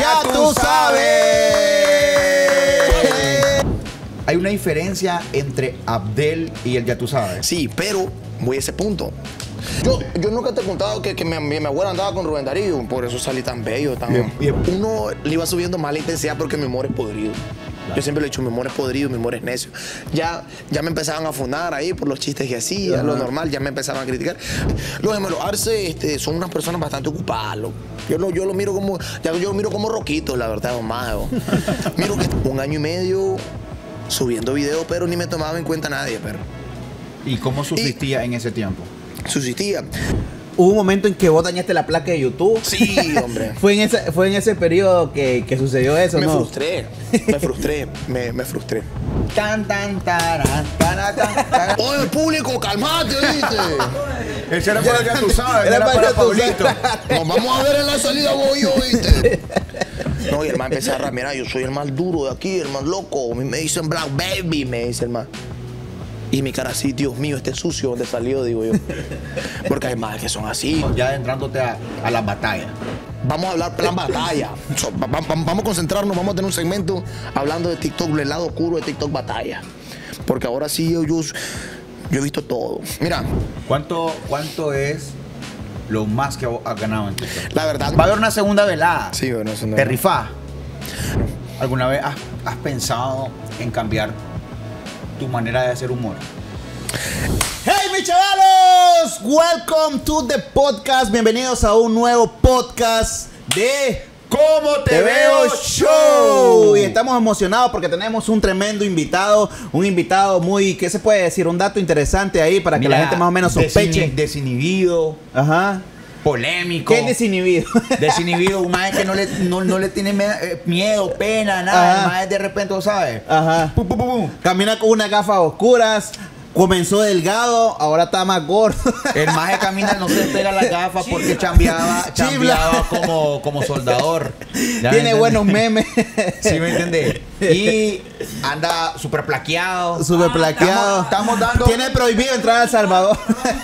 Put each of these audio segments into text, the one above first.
Ya tú sabes. Hay una diferencia entre Abdel y el Ya tú sabes. Sí, pero voy a ese punto. Yo, yo nunca te he contado que, que mi, mi- mi abuela andaba con Rubén Darío, por eso salí tan bello. Tan... Bien, bien. Uno le iba subiendo más la intensidad porque mi humor es podrido. Yo siempre le he dicho, mi humor es podrido, mi humor es necio. Ya, ya me empezaban a funar ahí por los chistes que hacía, lo normal, ya me empezaban a criticar. Los gemelos Arce este, son unas personas bastante ocupadas. lo- Yo lo, yo lo miro como, ya yo lo miro como roquitos, la verdad, más. Miro que un año y medio subiendo videos, pero ni me tomaba en cuenta nadie, pero ¿Y cómo subsistía en ese tiempo? subsistía. Hubo un momento en que vos dañaste la placa de YouTube. Sí, hombre. Fue en ese, fue en ese periodo que, que sucedió eso, Me ¿no? frustré, me frustré, me, me frustré. Tan, tan, taran, taran, tan, tan. Oye, público, calmate, ¿viste? Ese era para el Ya tú sabes, Era era para para Pablito. Nos vamos a ver en la salida, voy yo, ¿viste? No, y el man empezó a rapear, mira, yo soy el más duro de aquí, el más loco. A mí Me dicen Black Baby, me dice el man. Y mi cara así, Dios mío, este sucio, ¿dónde salió? Digo yo. Porque hay más que son así. Ya adentrándote a, a las batallas. Vamos a hablar plan batalla. So, va- va- vamos a concentrarnos, vamos a tener un segmento hablando de TikTok, el lado oscuro de TikTok batalla. Porque ahora sí yo, yo, yo he visto todo. Mira, ¿Cuánto, ¿Cuánto es lo más que has ganado en TikTok? la verdad. Va a haber una segunda velada. Sí, bueno, eso no- ¿Te rifás? ¿Alguna vez has, has pensado en cambiar tu manera de hacer humor? ¡Hey, mis chavalos! Welcome to the podcast. Bienvenidos a un nuevo podcast de ¿Cómo Te Veo Show. Y estamos emocionados porque tenemos un tremendo invitado. Un invitado muy, ¿qué se puede decir? Un dato interesante ahí para que la gente más o menos sospeche. Desinhibido, Ajá. Polémico. ¿Qué es desinhibido? Desinhibido, un maestro que no le, no, no le tiene eh, miedo, pena, nada. Ajá. El maestro de repente, ¿sabes? Ajá. Pum, pum, pum, pum. Camina con unas gafas oscuras. Comenzó delgado, ahora está más gordo. El maje camina, no se despega las gafas porque chambeaba, como, como soldador. ¿Ya me Tiene buenos memes. ¿Sí me entiendes? Y anda súper plaqueado. Súper plaqueado. Estamos, estamos dando. Tiene prohibido entrar a El Salvador.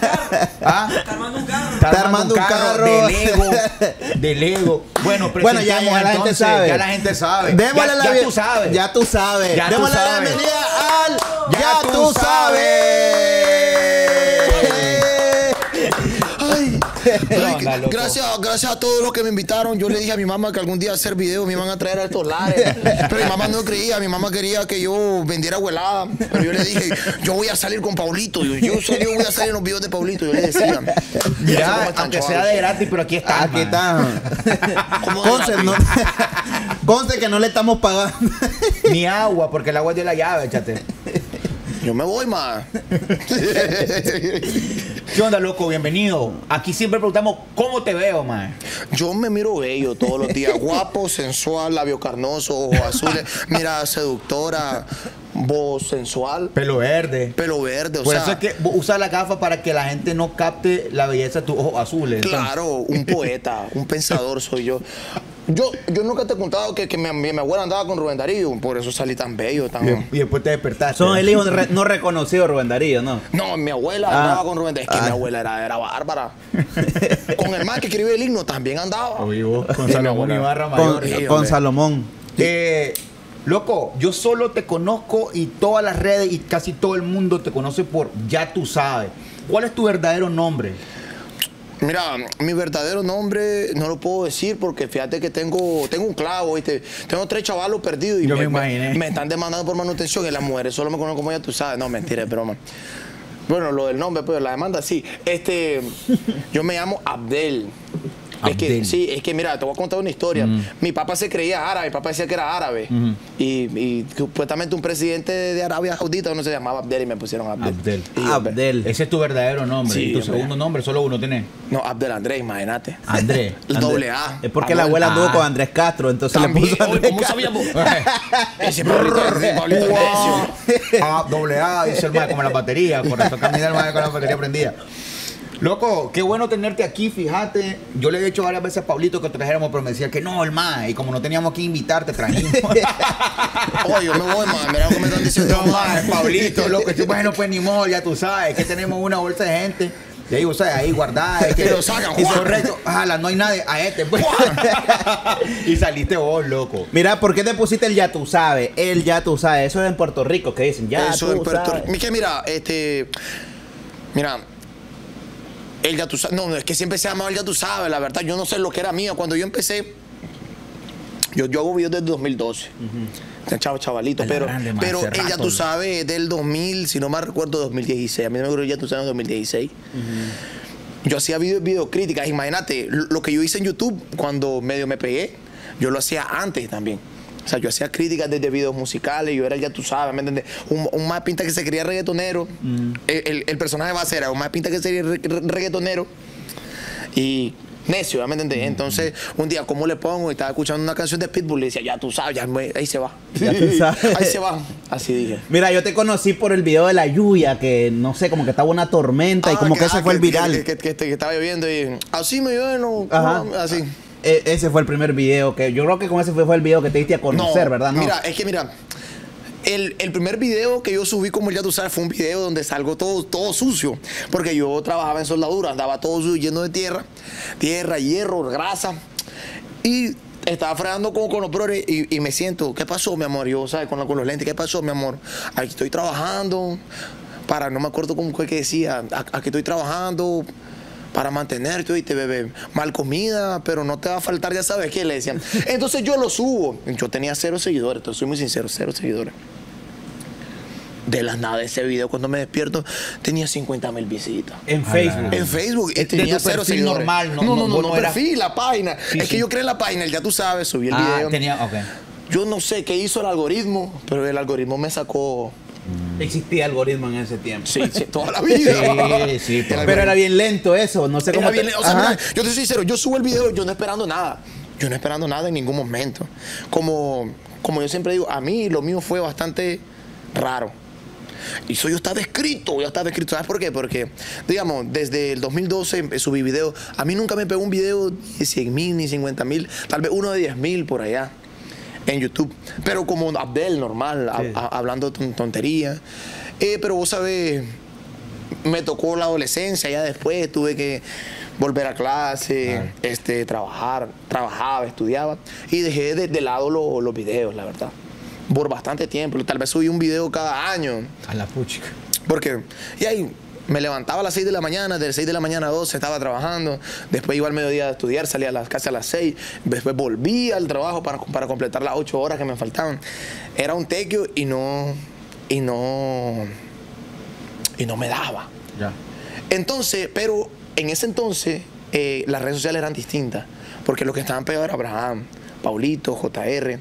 ¿Ah? Está armando un carro. Está Está armando un carro, de Lego. De Lego. Bueno, Bueno, ya, la gente sabe. Ya la gente sabe. Démosle ya, la ya tú sabes. Ya tú sabes. Ya tú Démosle la sabes. bienvenida al Ya, Ya tú, tú sabes. Onda, gracias, gracias a todos los que me invitaron. Yo le dije a mi mamá que algún día hacer video me iban a traer a estos lares. Pero mi mamá no creía, mi mamá quería que yo vendiera huelada. Pero yo le dije, yo voy a salir con Paulito. Yo, yo, soy- yo voy a salir en los videos de Paulito. Yo le decía. Mira, ¿Cómo están, aunque sea de gratis, pero aquí está. Aquí está. ¿Cómo de Conste, no- conste que no le estamos pagando. Ni agua, porque el agua es de la llave, échate. Yo me voy, más. ¿Qué onda, loco? Bienvenido. Aquí siempre preguntamos cómo te veo, man. Yo me miro bello todos los días. Guapo, sensual, labio carnoso, ojos azules. Mira, seductora, voz sensual, Pelo verde. pelo verde. O Por sea, eso es que usas la gafa para que la gente no capte la belleza de tus ojos azules. Claro, un poeta, un pensador soy yo. Yo, yo nunca te he contado que, que mi, abuela andaba con Rubén Darío, por eso salí tan bello, tan... Y, y después te despertaste. Son el hijo re- no reconocido de Rubén Darío, ¿no? No, mi abuela Ah. andaba con Rubén Darío. Es que Ah. mi abuela era, era bárbara. con el man que escribió el himno también andaba. Oye, vos, con Salomón. Ibarra Con, Mayor. Salomón. Eh, loco, yo solo te conozco y todas las redes y casi todo el mundo te conoce por Ya tú sabes. ¿Cuál es tu verdadero nombre? Mira, mi verdadero nombre no lo puedo decir porque fíjate que tengo, tengo un clavo, ¿viste? Tengo tres chavalos perdidos y Yo me imaginé. me están demandando por manutención y las mujeres solo me conocen como ya tú sabes. No, mentira, es broma. Bueno, lo del nombre, pues la demanda sí. Este, yo me llamo Abdel. Es que, sí, es que mira, te voy a contar una historia. Mi papá se creía árabe, mi papá decía que era árabe. y, y supuestamente un presidente de Arabia Saudita no se llamaba Abdel y me pusieron Abdel. Abdel. Yo, Abdel. Ese es tu verdadero nombre. Sí, ¿Y tu hombre. segundo nombre? Solo uno tenés. No, Abdel Andrés, imagínate. Andrés. Doble A. Es porque la abuela anduvo Ah. con Andrés Castro, entonces También, le puso Andrés ¿cómo sabíamos? Ese Pablito, Pablito. Ah, doble A, dice el maestro, como la batería. Por eso camina el maestro con la batería prendida. Loco, qué bueno tenerte aquí, fíjate. Yo le he dicho varias veces a Pablito que trajéramos, pero me decía que no, el más. Y como no teníamos que invitar, te trajimos. Oye, yo me voy, man. Mira lo que me están diciendo. no más, Pablito, loco. Este pues no pues ni modo, ya tú sabes. Que tenemos una bolsa de gente Y ahí, o sea, ahí guardada. es que Y lo sacan, Y ¡juan! correcto. Ajala, no hay nadie. A este, pues. y saliste vos, loco. Mira, ¿por qué te pusiste el ya tú sabes? El ya tú sabes. Eso es en Puerto Rico, que dicen ya Eso tú en Puerto sabes. Rico. Que mira, este. Mira. El ya tú sabes. No, no, es que siempre se llamaba el ya tú sabes, la verdad. Yo no sé lo que era mío. Cuando yo empecé. Yo, yo hago videos desde 2012. Este Chavo, chavalito. Pero, grande, pero el ya tú sabes es del 2000, si no me recuerdo, 2016. A mí no me acuerdo el ya tú sabes en 2016. Yo hacía video, videocríticas. Imagínate, lo que yo hice en YouTube cuando medio me pegué, yo lo hacía antes también. O sea, yo hacía críticas desde videos musicales, yo era ya tú sabes, ¿me entiendes? Un, un más pinta que se quería reggaetonero. El, el- el personaje va a ser un más pinta que sería re- re- reggaetonero. Y necio, ¿me entiendes? Entonces, un día, ¿cómo le pongo? Y estaba escuchando una canción de Pitbull y decía, ya tú sabes, ya me- ahí se va. Ya tú sabes. ahí se va. Así dije. Mira, yo te conocí por el video de la lluvia, que no sé, como que estaba una tormenta y Ah, como que, ah, ese fue el viral. Que, que- que- que estaba lloviendo y así me llueve, así. E- ese fue el primer video que yo creo que con ese fue, fue el video que te diste a conocer, ¿verdad? No. Mira, es que mira, el, el primer video que yo subí, como ya tú sabes, fue un video donde salgo todo, todo sucio. Porque yo trabajaba en soldadura, andaba todo sucio, lleno de tierra, tierra, hierro, grasa. Y estaba fregando con, con los brothers y, y me siento, ¿qué pasó, mi amor? Yo, ¿sabes? Con, con los lentes, ¿qué pasó, mi amor? Aquí estoy trabajando para, no me acuerdo cómo fue que decía, "A- aquí estoy trabajando para mantenerte, oíste, bebé. Mal comida, pero no te va a faltar, ya sabes qué le decían. Entonces yo lo subo. Yo tenía cero seguidores, te soy muy sincero, cero seguidores. De las nada, ese video, cuando me despierto, tenía 50 mil visitas. En Facebook. En Facebook y Es de tenía tu cero perfil seguidores. normal, no- no, no, no, no, no, perfil, la página. Sí, es que yo creé la página, el ya tú sabes, subí el Ah, video. tenía, ok. Yo no sé qué hizo el algoritmo, pero el algoritmo me sacó. Existía algoritmo en ese tiempo. Sí, sí, toda la vida. Sí, sí, pero Pero era bien lento eso, no sé cómo. Era bien- te- o sea, Ajá. mira, yo te soy sincero, yo subo el video, yo no esperando nada. Yo no esperando nada en ningún momento. Como, como yo siempre digo, a mí lo mío fue bastante raro. Y eso yo estaba escrito, yo estaba escrito. ¿Sabes por qué? Porque, digamos, desde el 2012 empe- subí video. A mí nunca me pegó un video de 100 mil ni 50 mil, tal vez uno de 10 mil por allá en YouTube. Pero como Abdel, normal, Sí. a- hablando ton- tonterías. Eh, pero vos sabés, me tocó la adolescencia, ya después tuve que volver a clase, este, trabajar, trabajaba, estudiaba y dejé de, de lado lo- los videos, la verdad. Por bastante tiempo, tal vez subí un video cada año, A la puchica. porque, y ahí me levantaba a las 6 de la mañana, de 6 de la mañana a 12 estaba trabajando, después iba al mediodía a estudiar, salía a las casi a las 6, después volvía al trabajo para, para completar las 8 horas que me faltaban. Era un tequio y no, y no, y no me daba. Ya. Entonces, pero en ese entonces eh, las redes sociales eran distintas, porque los que estaban pegados era Abraham, Paulito, JR.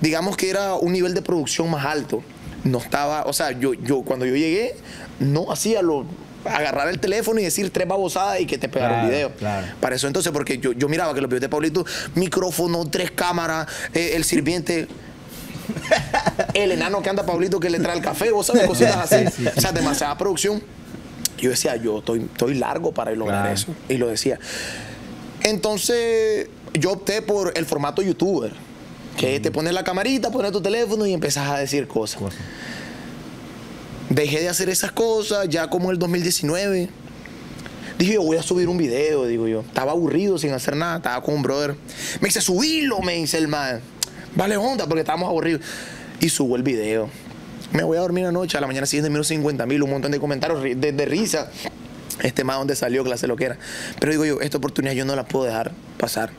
Digamos que era un nivel de producción más alto. No estaba, o sea, yo, yo cuando yo llegué, no hacía lo agarrar el teléfono y decir tres babosadas y que te pegara Claro, el video. claro. Para eso entonces, porque yo, yo miraba que los videos de Paulito, micrófono, tres cámaras, eh, el sirviente, el enano que anda Paulito que le trae el café, vos sabes, cositas así. O sea, demasiada producción. Yo decía, yo estoy, estoy largo para lograr Claro. eso. Y lo decía. Entonces, yo opté por el formato youtuber. Que te pones la camarita, pones tu teléfono y empezás a decir cosas. Cosa. Dejé de hacer esas cosas ya como el 2019. Dije, yo voy a subir un video, digo yo. Estaba aburrido sin hacer nada, estaba con un brother. Me dice, subilo, me dice el man. Vale onda, porque estábamos aburridos. Y subo el video. Me voy a dormir anoche, a la mañana siguiente miro 50 mil, un montón de comentarios ri- de, de risa. Este más donde salió, clase lo que era. Pero digo yo, esta oportunidad yo no la puedo dejar pasar.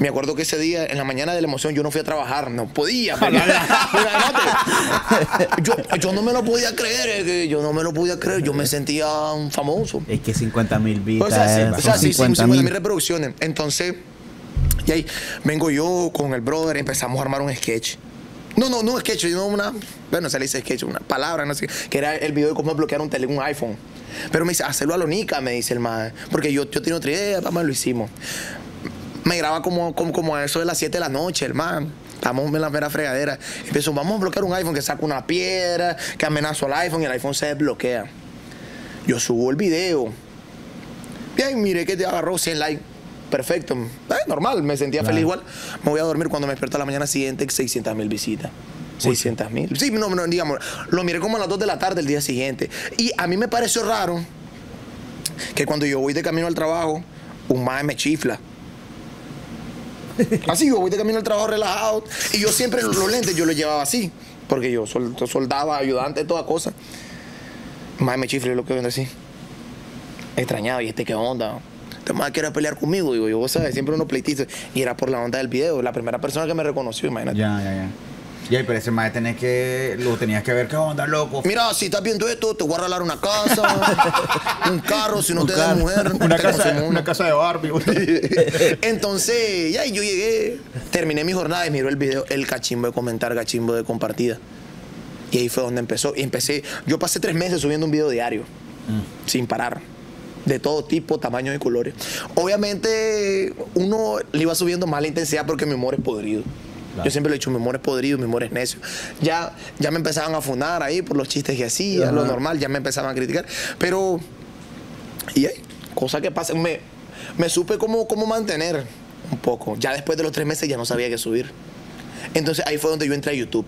Me acuerdo que ese día, en la mañana de la emoción, yo no fui a trabajar, no podía. yo, yo no me lo podía creer, es que yo no me lo podía creer, yo me sentía un famoso. Es que 50 mil O vistas. sea, sí, o sea, sí, sí, 50 50 mil. reproducciones. Entonces, y ahí vengo yo con el brother, empezamos a armar un sketch. No, no, no un sketch, sino una, bueno, se le dice sketch, una palabra, no sé, que era el video de cómo bloquear un tele, un iPhone. Pero me dice, hacerlo a lo Nica, me dice el man. Porque yo, yo tenía otra idea, vamos, lo hicimos. Me graba como, como, como a eso de las 7 de la noche, el man. Estamos en la mera fregadera. Empiezo, vamos a bloquear un iPhone que saca una piedra, que amenazo al iPhone y el iPhone se desbloquea. Yo subo el video. Bien, mire que te agarró 100 likes. Perfecto. Eh, normal, me sentía Claro. feliz igual. Me voy a dormir cuando me despierto a la mañana siguiente, 600 mil visitas. 600 mil. Sí, no, no, digamos, lo miré como a las 2 de la tarde el día siguiente. Y a mí me pareció raro que cuando yo voy de camino al trabajo, un mae me chifla. Así, yo voy de camino al trabajo relajado. Y yo siempre los lentes yo los llevaba así. Porque yo sol- soldaba, ayudante, toda cosa. Mae me chifla y lo que ven así. Extrañado, ¿y este qué onda? Este mae quiere pelear conmigo, digo yo, vos sabes, siempre unos pleititos. Y era por la onda del video, la primera persona que me reconoció, imagínate. Ya, ya, ya. Y ahí, pero ese maestro tenés que. Lo tenías que ver, ¿qué onda, loco? Mira, si estás viendo esto, te voy a regalar una casa, un carro, si no Un te das mujer. Una casa, una casa de Barbie. Entonces, ya, yo llegué, terminé mi jornada y miró el video, el cachimbo de comentar, cachimbo de compartida. Y ahí fue donde empezó. Y empecé, yo pasé tres meses subiendo un video diario, sin parar. De todo tipo, tamaños y colores. Obviamente, uno le iba subiendo más la intensidad porque mi humor es podrido. Yo siempre le he dicho, mi humor es podrido, mi humor es necio. Ya, ya me empezaban a funar ahí por los chistes que hacía, lo normal, ya me empezaban a criticar. Pero y hay cosas que pasan. Me, me supe cómo, cómo mantener un poco. Ya después de los tres meses ya no sabía qué subir. Entonces ahí fue donde yo entré a YouTube.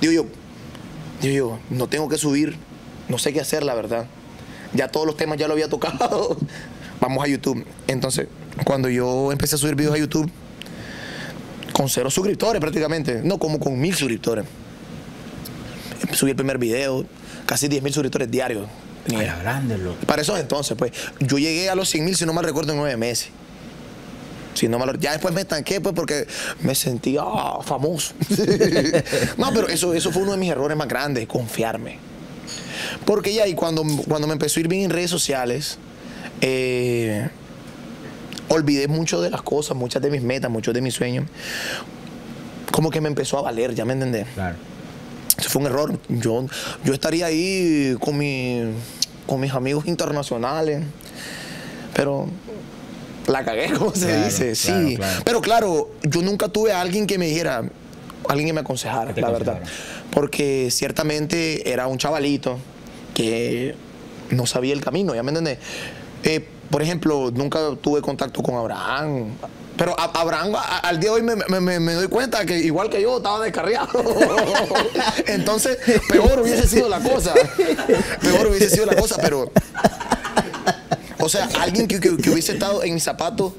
Digo yo, digo yo, no tengo que subir, no sé qué hacer, la verdad. Ya todos los temas ya lo había tocado. Vamos a YouTube. Entonces, cuando yo empecé a subir videos a YouTube, con cero suscriptores prácticamente, no como con mil suscriptores. Subí el primer video, casi 10 mil suscriptores diarios. tenía. Era grande, loco. Para esos entonces, pues, yo llegué a los 100 mil, si no mal recuerdo, en nueve meses. Si no mal, ya después me estanqué, pues, porque me sentía ah, famoso. no, pero eso, eso fue uno de mis errores más grandes, confiarme. Porque ya, y cuando, cuando me empezó a ir bien en redes sociales, eh, olvidé mucho de las cosas, muchas de mis metas, muchos de mis sueños. Como que me empezó a valer, ya me entendés. Claro. Eso fue un error. Yo, yo estaría ahí con, mi, con mis amigos internacionales, pero la cagué, como se Claro, dice. claro, sí. claro. Pero claro, yo nunca tuve a alguien que me dijera, alguien que me aconsejara, la verdad. Porque ciertamente era un chavalito que no sabía el camino, ¿ya me entiendes? Eh, por ejemplo, nunca tuve contacto con Abraham. Pero Abraham, al día de hoy me, doy cuenta que igual que yo estaba descarriado. Entonces, peor hubiese sido la cosa. Peor hubiese sido la cosa, pero. O sea, alguien que, hubiese estado en mis zapatos.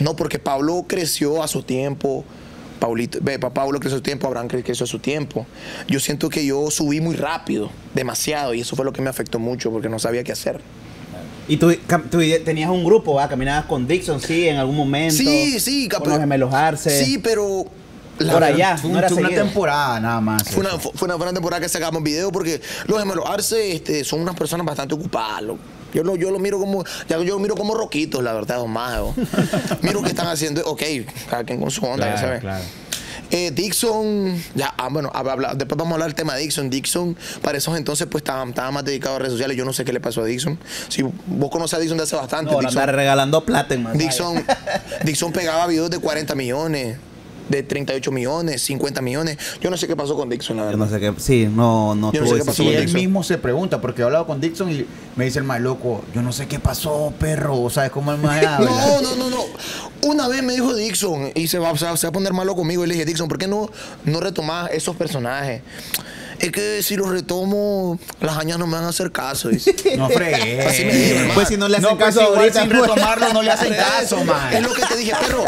No, porque Pablo creció a su tiempo. Paulito, ve, pa- Pablo creció a su tiempo, Abraham cre- creció a su tiempo. Yo siento que yo subí muy rápido, demasiado, y eso fue lo que me afectó mucho porque no sabía qué hacer. Y tú, tenías un grupo, ¿va? Caminabas con Dixon, sí, en algún momento. Sí, sí, Con capaz. los gemelos Arce. Sí, pero. la Por allá. Fue, no un- era fue una temporada nada más. Fue una, fue una buena temporada que sacamos video porque los gemelos Arce este, son unas personas bastante ocupadas. Yo lo, yo lo miro como, ya yo lo miro como roquitos, la verdad, los majos. miro que están haciendo, ok, cada quien con su onda, ya Claro, sabes. claro. Eh, Dixon, ya, ah, bueno, habla- después vamos a hablar del tema de Dixon. Dixon, para esos entonces, pues estaba, estaba más dedicado a redes sociales. Yo no sé qué le pasó a Dixon. Si vos conoces a Dixon de hace bastante, No, Dixon, regalando plata Masaya. Dixon, Dixon pegaba videos de 40 millones, de 38 millones, 50 millones. Yo no sé qué pasó con Dixon, la Yo verdad. no sé qué. Sí, no, no Yo no sé qué pasó Sí, con él Dixon. mismo se pregunta, porque he hablado con Dixon y me dice el más loco, yo no sé qué pasó, perro, ¿sabes cómo el más? No, no, no, no. Una vez me dijo Dixon y se va, se va- se va a poner malo conmigo. Y le dije, Dixon, ¿por qué no, no retomás esos personajes? Es que si los retomo, las añas no me van a hacer caso. dice. No fregues. Así me dijo, hermano. Pues si no le hacen No, pues caso igual ahorita, sin pues. retomarlo no le hacen caso, man. Es lo que te dije, perro.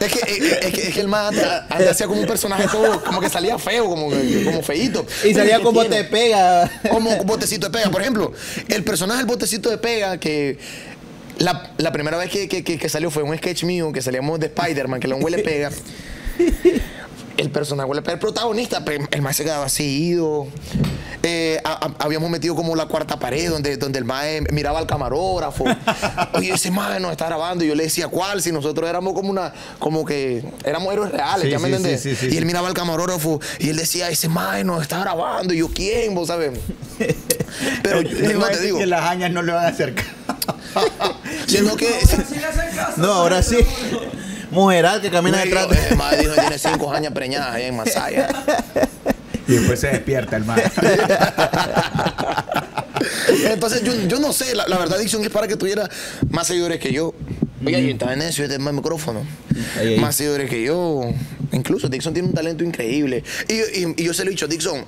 es, que, es, que, es que el man hacía como un personaje todo, como que salía feo, como, como feíto. Y salía como tiene? te pega. como un botecito de pega. Por ejemplo, el personaje del botecito de pega que la, la primera vez que, que- que- que salió fue un sketch mío que salíamos de Spider-Man, que le huele pega. El personaje el protagonista, el maestro se quedaba así ido. Eh, a- a- habíamos metido como la cuarta pared donde, donde el mae miraba al camarógrafo. Oye, ese mae nos está grabando. Y yo le decía, ¿cuál? Si nosotros éramos como una, como que éramos héroes reales, Sí, ¿ya me entendés? sí, y él miraba al camarógrafo y él decía, ese mae nos está grabando. Y yo, ¿quién? ¿Vos sabes? Pero Le no te digo. que las añas no le van a acercar. Sino que. No, ahora sí. Mujeral que camina detrás dijo, de. eh, madre dijo, tiene cinco años preñadas ahí en Masaya. Y después se despierta el man. Entonces, yo, yo no sé, la, la verdad, Dixon es para que tuviera más seguidores que yo. Oye, yo estaba en eso, es más micrófono. Ahí, ahí. Más seguidores que yo. Incluso Dixon tiene un talento increíble. Y, y- y yo se lo he dicho, Dixon,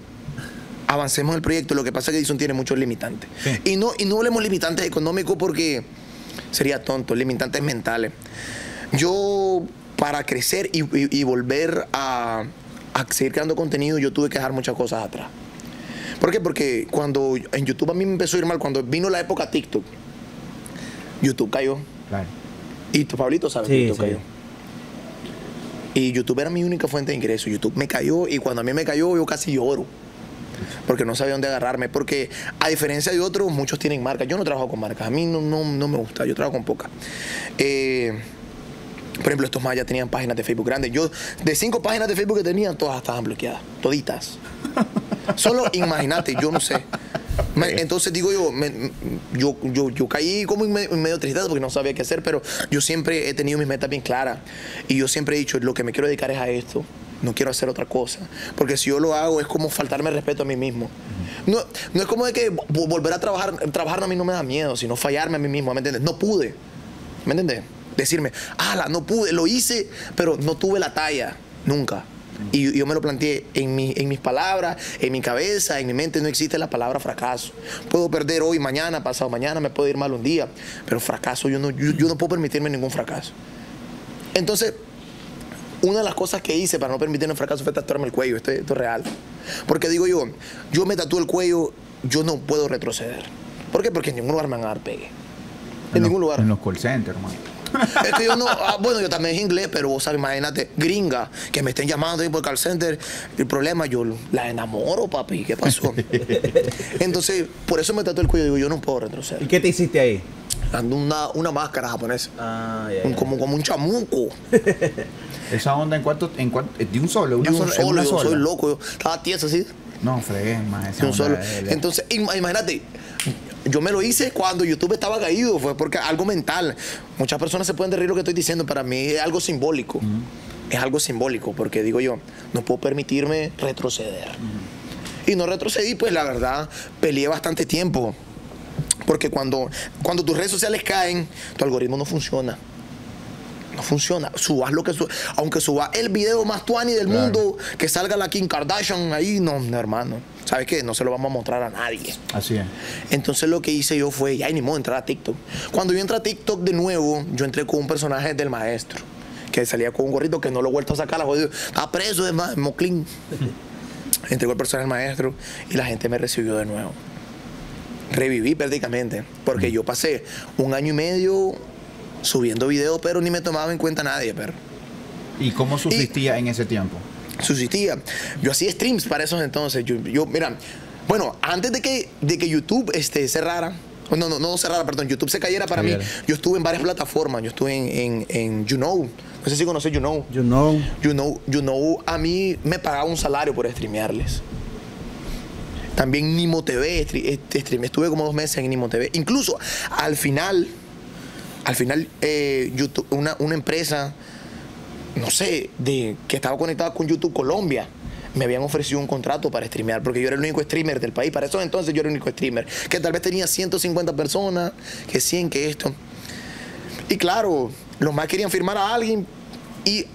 avancemos en el proyecto. Lo que pasa es que Edison tiene muchos limitantes. Sí. Y, no, y no hablemos limitantes económicos porque sería tonto, limitantes mentales. Yo, para crecer y, y- y volver a, a seguir creando contenido, yo tuve que dejar muchas cosas atrás. ¿Por qué? Porque cuando en YouTube a mí me empezó a ir mal, cuando vino la época TikTok, YouTube cayó. Claro. Y tu Pablito sabe Sí, que YouTube sí. cayó. Y YouTube era mi única fuente de ingreso. YouTube me cayó y cuando a mí me cayó yo casi lloro. Porque no sabía dónde agarrarme. Porque a diferencia de otros, muchos tienen marcas. Yo no trabajo con marcas. A mí no, no, no me gusta. Yo trabajo con pocas. Eh, por ejemplo, estos ya tenían páginas de Facebook grandes. Yo, de cinco páginas de Facebook que tenían, todas estaban bloqueadas. Toditas. Solo imagínate, yo no sé. Me- entonces digo yo, me- yo, yo, yo caí como en medio, en medio tristeza porque no sabía qué hacer, pero yo siempre he tenido mis metas bien claras. Y yo siempre he dicho, lo que me quiero dedicar es a esto. No quiero hacer otra cosa. Porque si yo lo hago es como faltarme respeto a mí mismo. No, no es como de que vo- volver a trabajar, trabajar a mí no me da miedo, sino fallarme a mí mismo, ¿me entiendes? No pude. ¿Me entiendes? Decirme, ala, no pude, lo hice, pero no tuve la talla, nunca. Y yo me lo planteé en, mi, en mis palabras, en mi cabeza, en mi mente no existe la palabra fracaso. Puedo perder hoy, mañana, pasado mañana, me puede ir mal un día, pero fracaso, yo no, yo, yo no puedo permitirme ningún fracaso. Entonces, una de las cosas que hice para no permitirme el fracaso fue tatuarme el cuello, esto, esto es real. Porque digo yo, yo me tatúo el cuello, yo no puedo retroceder. ¿Por qué? Porque en ningún lugar me van a dar pegue. En, los- ningún lugar. En los call centers, hermano. Es que yo no, ah, bueno, yo también es inglés, pero vos sabes, imagínate, gringa, que me estén llamando ahí por call center. El problema, yo la enamoro, papi. ¿Qué pasó? Entonces, por eso me tatué el cuello. Digo, yo no puedo ¿Y retroceder. qué te hiciste ahí? Ando una, una máscara japonesa. Ah, Un- como, como un chamuco. Esa onda en cuanto, en cuanto, de un solo, De un solo, una yo sola. soy loco. Yo estaba tieso así. No, fregué, más esa un solo. eh. Entonces, im- imagínate, yo me lo hice cuando YouTube estaba caído, fue porque algo mental. Muchas personas se pueden reír lo que estoy diciendo, para mí es algo simbólico. Es algo simbólico, porque digo yo, no puedo permitirme retroceder. Y no retrocedí, pues la verdad, peleé bastante tiempo. Porque cuando, cuando tus redes sociales caen, tu algoritmo no funciona. No funciona. Subas lo que su- Aunque subas el video más tuani del Claro. mundo, que salga la Kim Kardashian ahí, no, no, hermano. ¿Sabes qué? No se lo vamos a mostrar a nadie. Así es. Entonces lo que hice yo fue, ya ni modo, entrar a TikTok. Cuando yo entré a TikTok de nuevo, yo entré con un personaje del maestro, que salía con un gorrito que no lo he vuelto a sacar, la jodido. Está preso de ma- Moclín. Entré con el personaje del maestro y la gente me recibió de nuevo. Reviví prácticamente, porque yo pasé un año y medio subiendo videos, pero ni me tomaba en cuenta nadie, pero ¿Y cómo subsistía en ese tiempo? subsistía. Yo hacía streams para esos entonces. Yo, yo, mira, bueno, antes de que, de que YouTube este, cerrara, no, no, no cerrara, perdón, YouTube se cayera para Cayera. mí, yo estuve en varias plataformas. Yo estuve en, en, en YouKnow. No sé si conoces YouKnow. You know. YouKnow, YouKnow a mí me pagaba un salario por streamearles. También Nimo TV, stream- estuve como dos meses en Nimo TV. Incluso al final, al final, eh, YouTube, una, una empresa, no sé, de, que estaba conectada con YouTube Colombia, me habían ofrecido un contrato para streamear, porque yo era el único streamer del país. Para eso entonces yo era el único streamer, que tal vez tenía 150 personas, que 100, que esto. Y claro, los más querían firmar a alguien y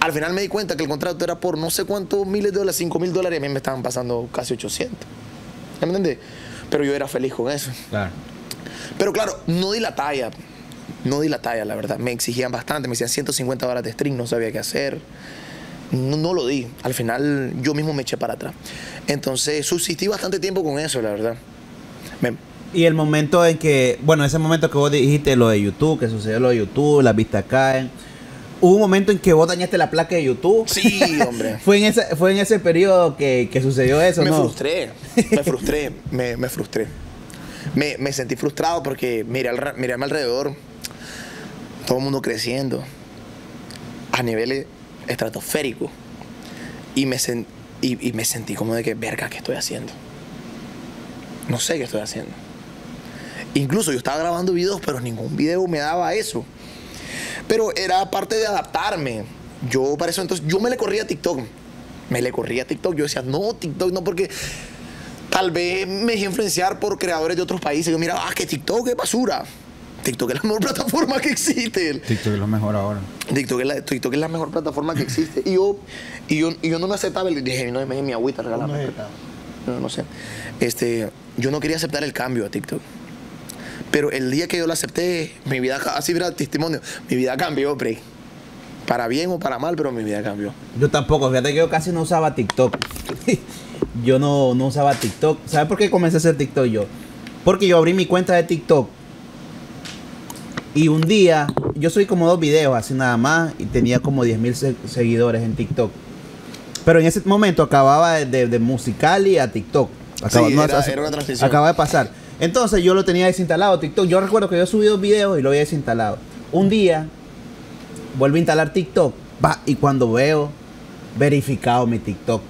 al final me di cuenta que el contrato era por no sé cuántos miles de dólares, 5 mil dólares, y a mí me estaban pasando casi 800. ¿Me entiendes? Pero yo era feliz con eso. Claro. Pero claro, no di la talla. No di la talla, la verdad. Me exigían bastante, me decían 150 horas de stream, no sabía qué hacer. No, no lo di. Al final yo mismo me eché para atrás. Entonces subsistí bastante tiempo con eso, la verdad. Me- Y el momento en que, bueno, ese momento que vos dijiste lo de YouTube, que sucedió lo de YouTube, las vistas caen. Hubo un momento en que vos dañaste la placa de YouTube. Sí, hombre. fue en ese, fue en ese periodo que, que sucedió eso, me ¿no? frustré, me frustré, me, me frustré. Me, me sentí frustrado porque miré, al- miré a mi alrededor, todo el mundo creciendo a niveles estratosféricos. Y me, sen- y, me sentí como de que, verga, ¿qué estoy haciendo? No sé qué estoy haciendo. Incluso yo estaba grabando videos, pero ningún video me daba eso. Pero era parte de adaptarme. Yo para eso entonces, yo me le corría a TikTok. Me le corría a TikTok. Yo decía, no, TikTok no, porque tal vez me dejé influenciar por creadores de otros países. Yo miraba, ah, que TikTok es basura. TikTok es la mejor plataforma que existe. TikTok es lo mejor ahora. TikTok es la, TikTok es la mejor plataforma que existe. Y yo, y yo, y yo no me aceptaba. Le dije, no, me mi agüita, regálame. no, no sé. Este, yo no quería aceptar el cambio a TikTok. Pero el día que yo lo acepté, mi vida, así mira testimonio, mi vida cambió, pre. Para bien o para mal, pero mi vida cambió. Yo tampoco, fíjate que yo casi no usaba TikTok. yo no, no usaba TikTok. ¿Sabes por qué comencé a hacer TikTok yo? Porque yo abrí mi cuenta de TikTok. Y un día, yo soy como dos videos así nada más. Y tenía como 10 mil seguidores en TikTok. Pero en ese momento acababa de, de, de Musicali a TikTok. Acaba- Sí, no, era- hace- era una transición. Acaba de pasar. Entonces yo lo tenía desinstalado TikTok. Yo recuerdo que yo subí dos videos y lo había desinstalado. Un día vuelvo a instalar TikTok. Va, y cuando veo verificado mi TikTok.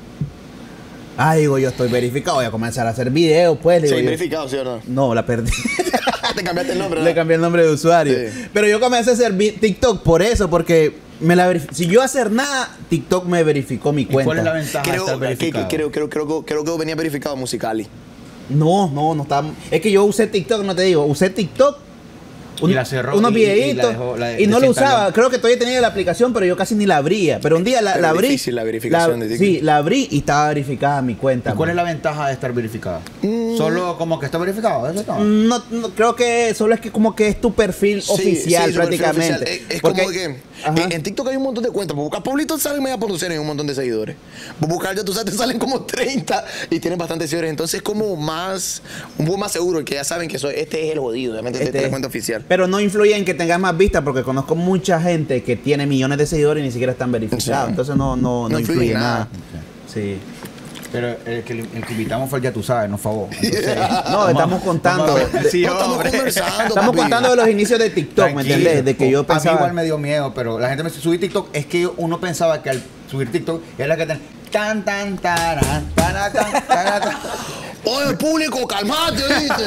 Ah, digo, yo estoy verificado. Voy a comenzar a hacer videos, pues. digo Sí, yo. verificado, ¿sí o no? No, la perdí. Te cambiaste el nombre, Le ¿verdad? cambié el nombre de usuario. Sí. Pero yo comencé a hacer TikTok por eso, porque me la si yo hacer nada, TikTok me verificó mi ¿Y cuenta. cuál es la ventaja de Creo, estar que, verificado? creo, creo, creo, creo, creo que venía verificado Musicali. No, no, no estaba. Es que yo usé TikTok, no te digo, usé TikTok. Y la cerró, unos y- y la videitos. Y, dejó- la no lo usaba. Creo que todavía tenía la aplicación, pero yo casi ni la abría. Pero un día la, la es abrí. difícil la verificación la- de TikTok. Sí, la abrí y estaba verificada mi cuenta. ¿Y cuál es la ventaja de estar verificado? Mm. Solo como que está verificado, eso. No, no, creo que solo es que como que es tu perfil Sí, oficial sí, su perfil prácticamente. oficial. Es, es Porque- como que Ajá. en, en TikTok hay un montón de cuentas. Por buscar Pablito salen media producción y un montón de seguidores. Por buscar ya tú sabes, te salen como 30 y tienen bastantes seguidores. Entonces es como más, un poco más seguro, que ya saben que soy, este es el jodido, obviamente este, Este- es la cuenta oficial. Pero no influye en que tengas más vistas porque conozco mucha gente que tiene millones de seguidores y ni siquiera están verificados. Sí. Entonces no, no, no, No influye nada. nada. Sí. Pero el que, el que invitamos fue el ya tú sabes, no favor. Entonces, No, estamos contando. de- Sí, No, estamos conversando. estamos papi. contando de los inicios de TikTok, ¿me entendés? De que yo A mí pensaba. igual me dio miedo, pero la gente me dice, subir TikTok, es que uno pensaba que al subir TikTok era la que ten- tan tan taran, tan tan tan. Oye, público, calmate, ¿oíste?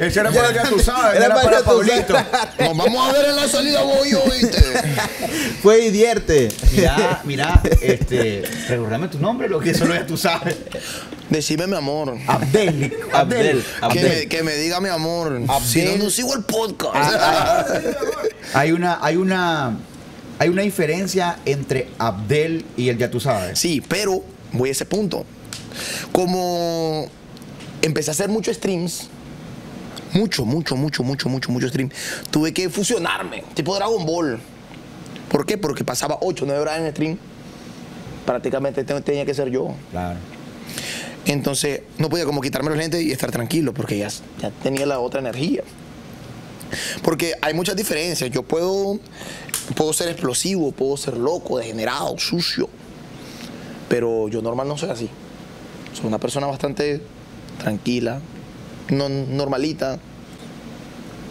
Ese era para el ya tú sabes, Era era, para para Paulito. Nos vamos a ver en la salida, voy, ¿oíste? Fue y divierte. Mira, mira, este, recordame tu nombre, lo que solo ya tú sabes. Decime mi amor. Abdel, Abdel, Que Abdel. me, que me diga mi amor. Si no, no sigo el podcast. Ah, Hay una, hay una, hay una diferencia entre Abdel y el ya tú sabes. Sí, pero voy a ese punto. Como empecé a hacer muchos streams, mucho, mucho, mucho, mucho, mucho, mucho stream, tuve que fusionarme, tipo Dragon Ball. ¿Por qué? Porque pasaba 8, 9 horas en stream. Prácticamente te- tenía que ser yo. Claro. Entonces, no podía como quitarme los lentes y estar tranquilo, porque ya, ya tenía la otra energía. Porque hay muchas diferencias. Yo puedo, puedo ser explosivo, puedo ser loco, degenerado, sucio. Pero yo normal no soy así. Soy una persona bastante tranquila, no, normalita.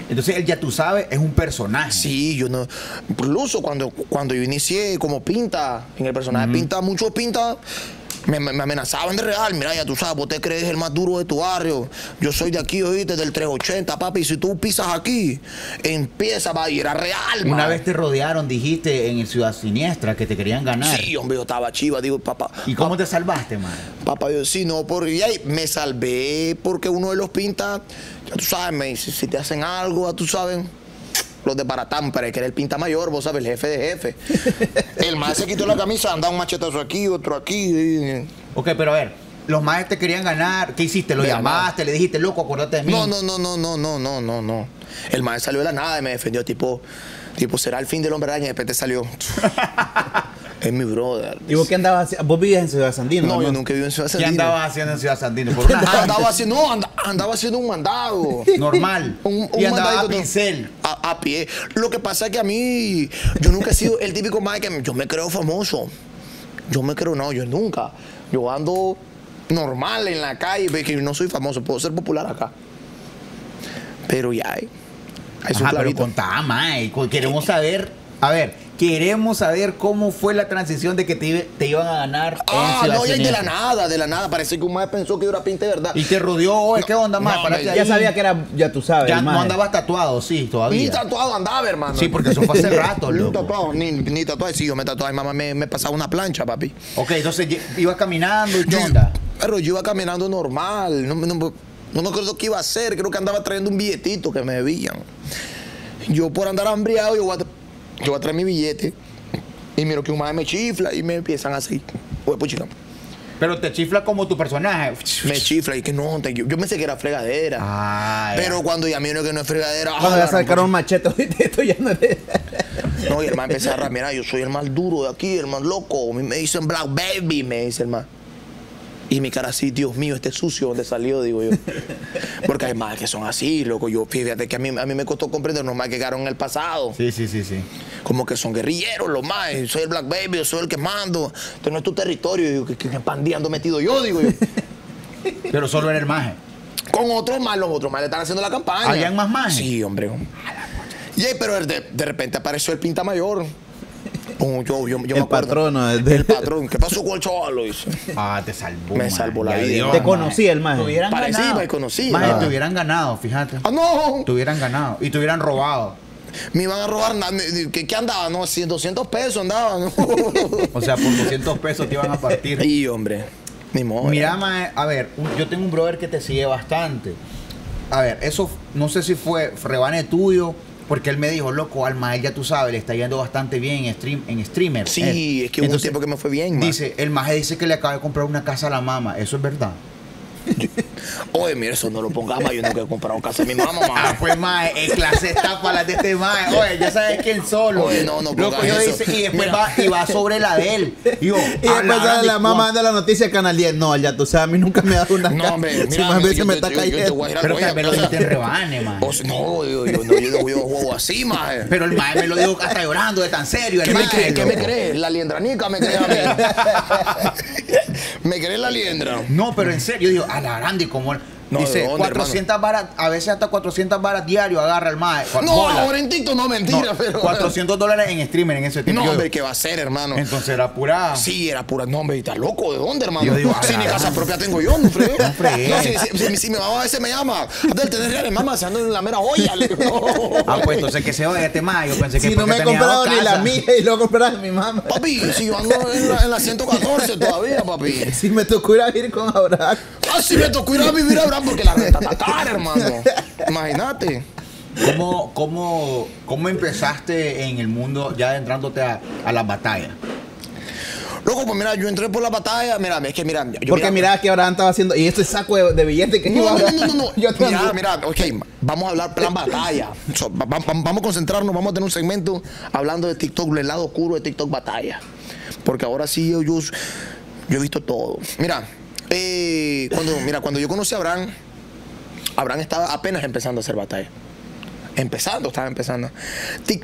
Entonces el ya tú sabes es un personaje. Sí, yo no. Incluso cuando, cuando yo inicié como pinta, en el personaje pinta, muchos pinta. Me, me- me amenazaban de real, mira, ya tú sabes, vos te crees el más duro de tu barrio. Yo soy de aquí, oíste, del 380, papi. Si tú pisas aquí, empieza a ir a real, Una man. vez te rodearon, dijiste en el Ciudad Siniestra que te querían ganar. Sí, hombre, yo estaba chiva, digo, papá. ¿Y cómo te salvaste, man? Papá, yo sí, no, porque ahí me salvé porque uno de los pinta, ya tú sabes, me dice, si te hacen algo, ya tú sabes, los desbaratamos, pero es que era el pinta mayor, vos sabes, el jefe de jefe. el más se quitó la camisa, anda un machetazo aquí, otro aquí. Ok, pero a ver, los maestros te querían ganar. ¿Qué hiciste? ¿Lo De la llamaste? ¿Le dijiste, loco, acordate de mí? No, no, no, no, no, no, no, no, no. El maestro salió de la nada y me defendió, tipo, tipo, será el fin del hombre araña y de repente salió. es mi brother. ¿Y vos qué andabas haci- ¿Vos vivías en Ciudad Sandino? No, yo nunca viví en Ciudad ¿Qué Sandino. andabas haciendo en Ciudad Sandino? Por una Andaba haciendo, no, anda- andaba haciendo un mandado. normal. Un, un y andaba a pincel. A, a pie. Lo que pasa es que a mí, yo nunca he sido el típico más que yo me creo famoso. Yo me creo, no, yo nunca. Yo ando normal en la calle, ve que no soy famoso, puedo ser popular acá. Pero ya hay. Ajá, pero contá, Queremos saber, a ver, queremos saber cómo fue la transición de que te, iba- te iban a ganar Ah, no, ya de la nada, de la nada. Parece que un maestro pensó que yo era pinta de verdad. Y te rodeó, oye, ¿qué onda, no, ahí. Ya sabía que era, ya tú sabes. Ya no andabas tatuado, sí, Ni todavía. tatuado andaba, hermano. Sí, porque eso fue hace rato, Ni loco. tatuado, ni, ni tatuado. Sí, yo me tatuaba. Mi mamá me, me pasaba una plancha, papi. Ok, entonces ibas caminando y qué Yo- onda. Pero yo iba caminando normal. No, no, no me acuerdo qué iba a hacer. Creo que andaba trayendo un billetito que me debían. Yo por andar hambriado, yo voy a, yo voy a traer mi billete. Y miro que un madre me chifla y me empiezan así. Pues. Pero te chifla como tu personaje. Me chifla y que no, te- yo pensé que era fregadera. Ah, ya. pero cuando ya miro que no es fregadera, Cuando ya ah, sacaron un machete, esto ya no es. No, y el man empezó a rapear, mira, yo soy el más duro de aquí, el más loco. Me dicen Black Baby, me dice el man. Y mi cara así, Dios mío, este sucio, ¿dónde salió? Digo yo. Porque hay más que son así, loco. Yo, fíjate que a mí, a mí me costó comprender los más que quedaron en el pasado. Sí, sí, sí, sí. Como que son guerrilleros los más. Soy el Black Baby, yo soy el que mando. Este no es tu territorio. Digo, ¿qué, qué pandilla ando metido yo? Digo yo. Pero solo era el maje. Con otros más, los otros más le están haciendo la campaña. ¿Habían más majes? Sí, hombre. Y ahí, pero de, de repente apareció el pinta mayor. Oh, yo, yo, yo me El acuerdo. patrono, el patrón. ¿Qué pasó con el chaval? Lo hizo. Ah, te salvó. Me salvó la vida. Dios, Te conocía el maje. Te hubieran Parecía, ganado. me conocía. Maje, Ah. te hubieran ganado, fíjate. Ah, no. Te hubieran ganado. Y te hubieran robado. Me iban a robar. ¿Qué, qué andaba? No, 100, 200 pesos andaba. ¿no? O sea, por 200 pesos te iban a partir. y, hombre. Ni modo. Mira, mae, a ver, yo tengo un brother que te sigue bastante. A ver, eso no sé si fue rebane tuyo, porque él me dijo, loco, al mae ya tú sabes, le está yendo bastante bien en, stream, en streamer. Sí, Él. es que hubo un tiempo que me fue bien. man. Dice, el maje dice que le acaba de comprar una casa a la mamá. ¿Eso es verdad? Oye, mira, eso no lo pongas más. Yo nunca he comprado casa a mi mamá, Ah, pues mae, es clase estafa las de este mae. Oye, ya sabes quién solo. Oye, no, no Loco, pongas yo eso. dice, y después va, y va sobre la de él. Digo, Y después sale de la mamá dando la noticia de Canal 10. No, ya tú sabes, a mí nunca me ha dado una No, hombre, Si mira, más veces yo me está yo- yo cayendo. Pero también lo dijiste en rebane, sea, no, yo, yo, no, yo no juego así, maje. Pero el mae me lo dijo hasta llorando de tan serio. ¿Qué el me, mae, crees? ¿Qué me crees? La liendranica me crees a mí. ¿Me crees la liendra? No, pero en serio, digo, a la grande, como No, dice, ¿de dónde, 400 varas, a veces hasta 400 varas diario agarra el mae. No, Bola. ahora en TikTok no, mentira, No, pero. 400 dólares en streamer en ese tiempo. No, hombre, ¿qué va a ser, hermano? Entonces era pura. Sí, era pura. No, hombre, ¿estás loco? ¿De dónde, hermano? Yo digo, si ni casa propia tengo yo, no fregué. No fregué. No, si, si- si- si mi mamá a veces me llama, Abdel, tenés reales, mamá, se ando en la mera olla. Le digo, Ah, pues entonces que se oiga este mae. Yo pensé que Si no me he comprado ni la mía y lo comprarás mi mamá. Papi, si yo ando en la, en la 114 todavía, papi. Si me tocó ir a vivir con Abraham. Ah, sí me tocó ir a vivir a Abraham porque la renta está cara, hermano. Imagínate. ¿Cómo, cómo, ¿Cómo empezaste en el mundo ya adentrándote a, a las batallas? Loco, pues mira, yo entré por la batalla. Mira, es que mira. yo- Porque mira que Abraham estaba haciendo. Y este saco de, de billetes que No, iba no, a no, no, no. Yo Mira, mira, ok, vamos a hablar plan batalla. So, va- va- vamos a concentrarnos, vamos a tener un segmento hablando de TikTok, el lado oscuro de TikTok batalla. Porque ahora sí yo, yo, yo he visto todo. Mira, eh, cuando, mira, cuando yo conocí a Abraham, Abraham estaba apenas empezando a hacer batalla. Empezando, estaba empezando.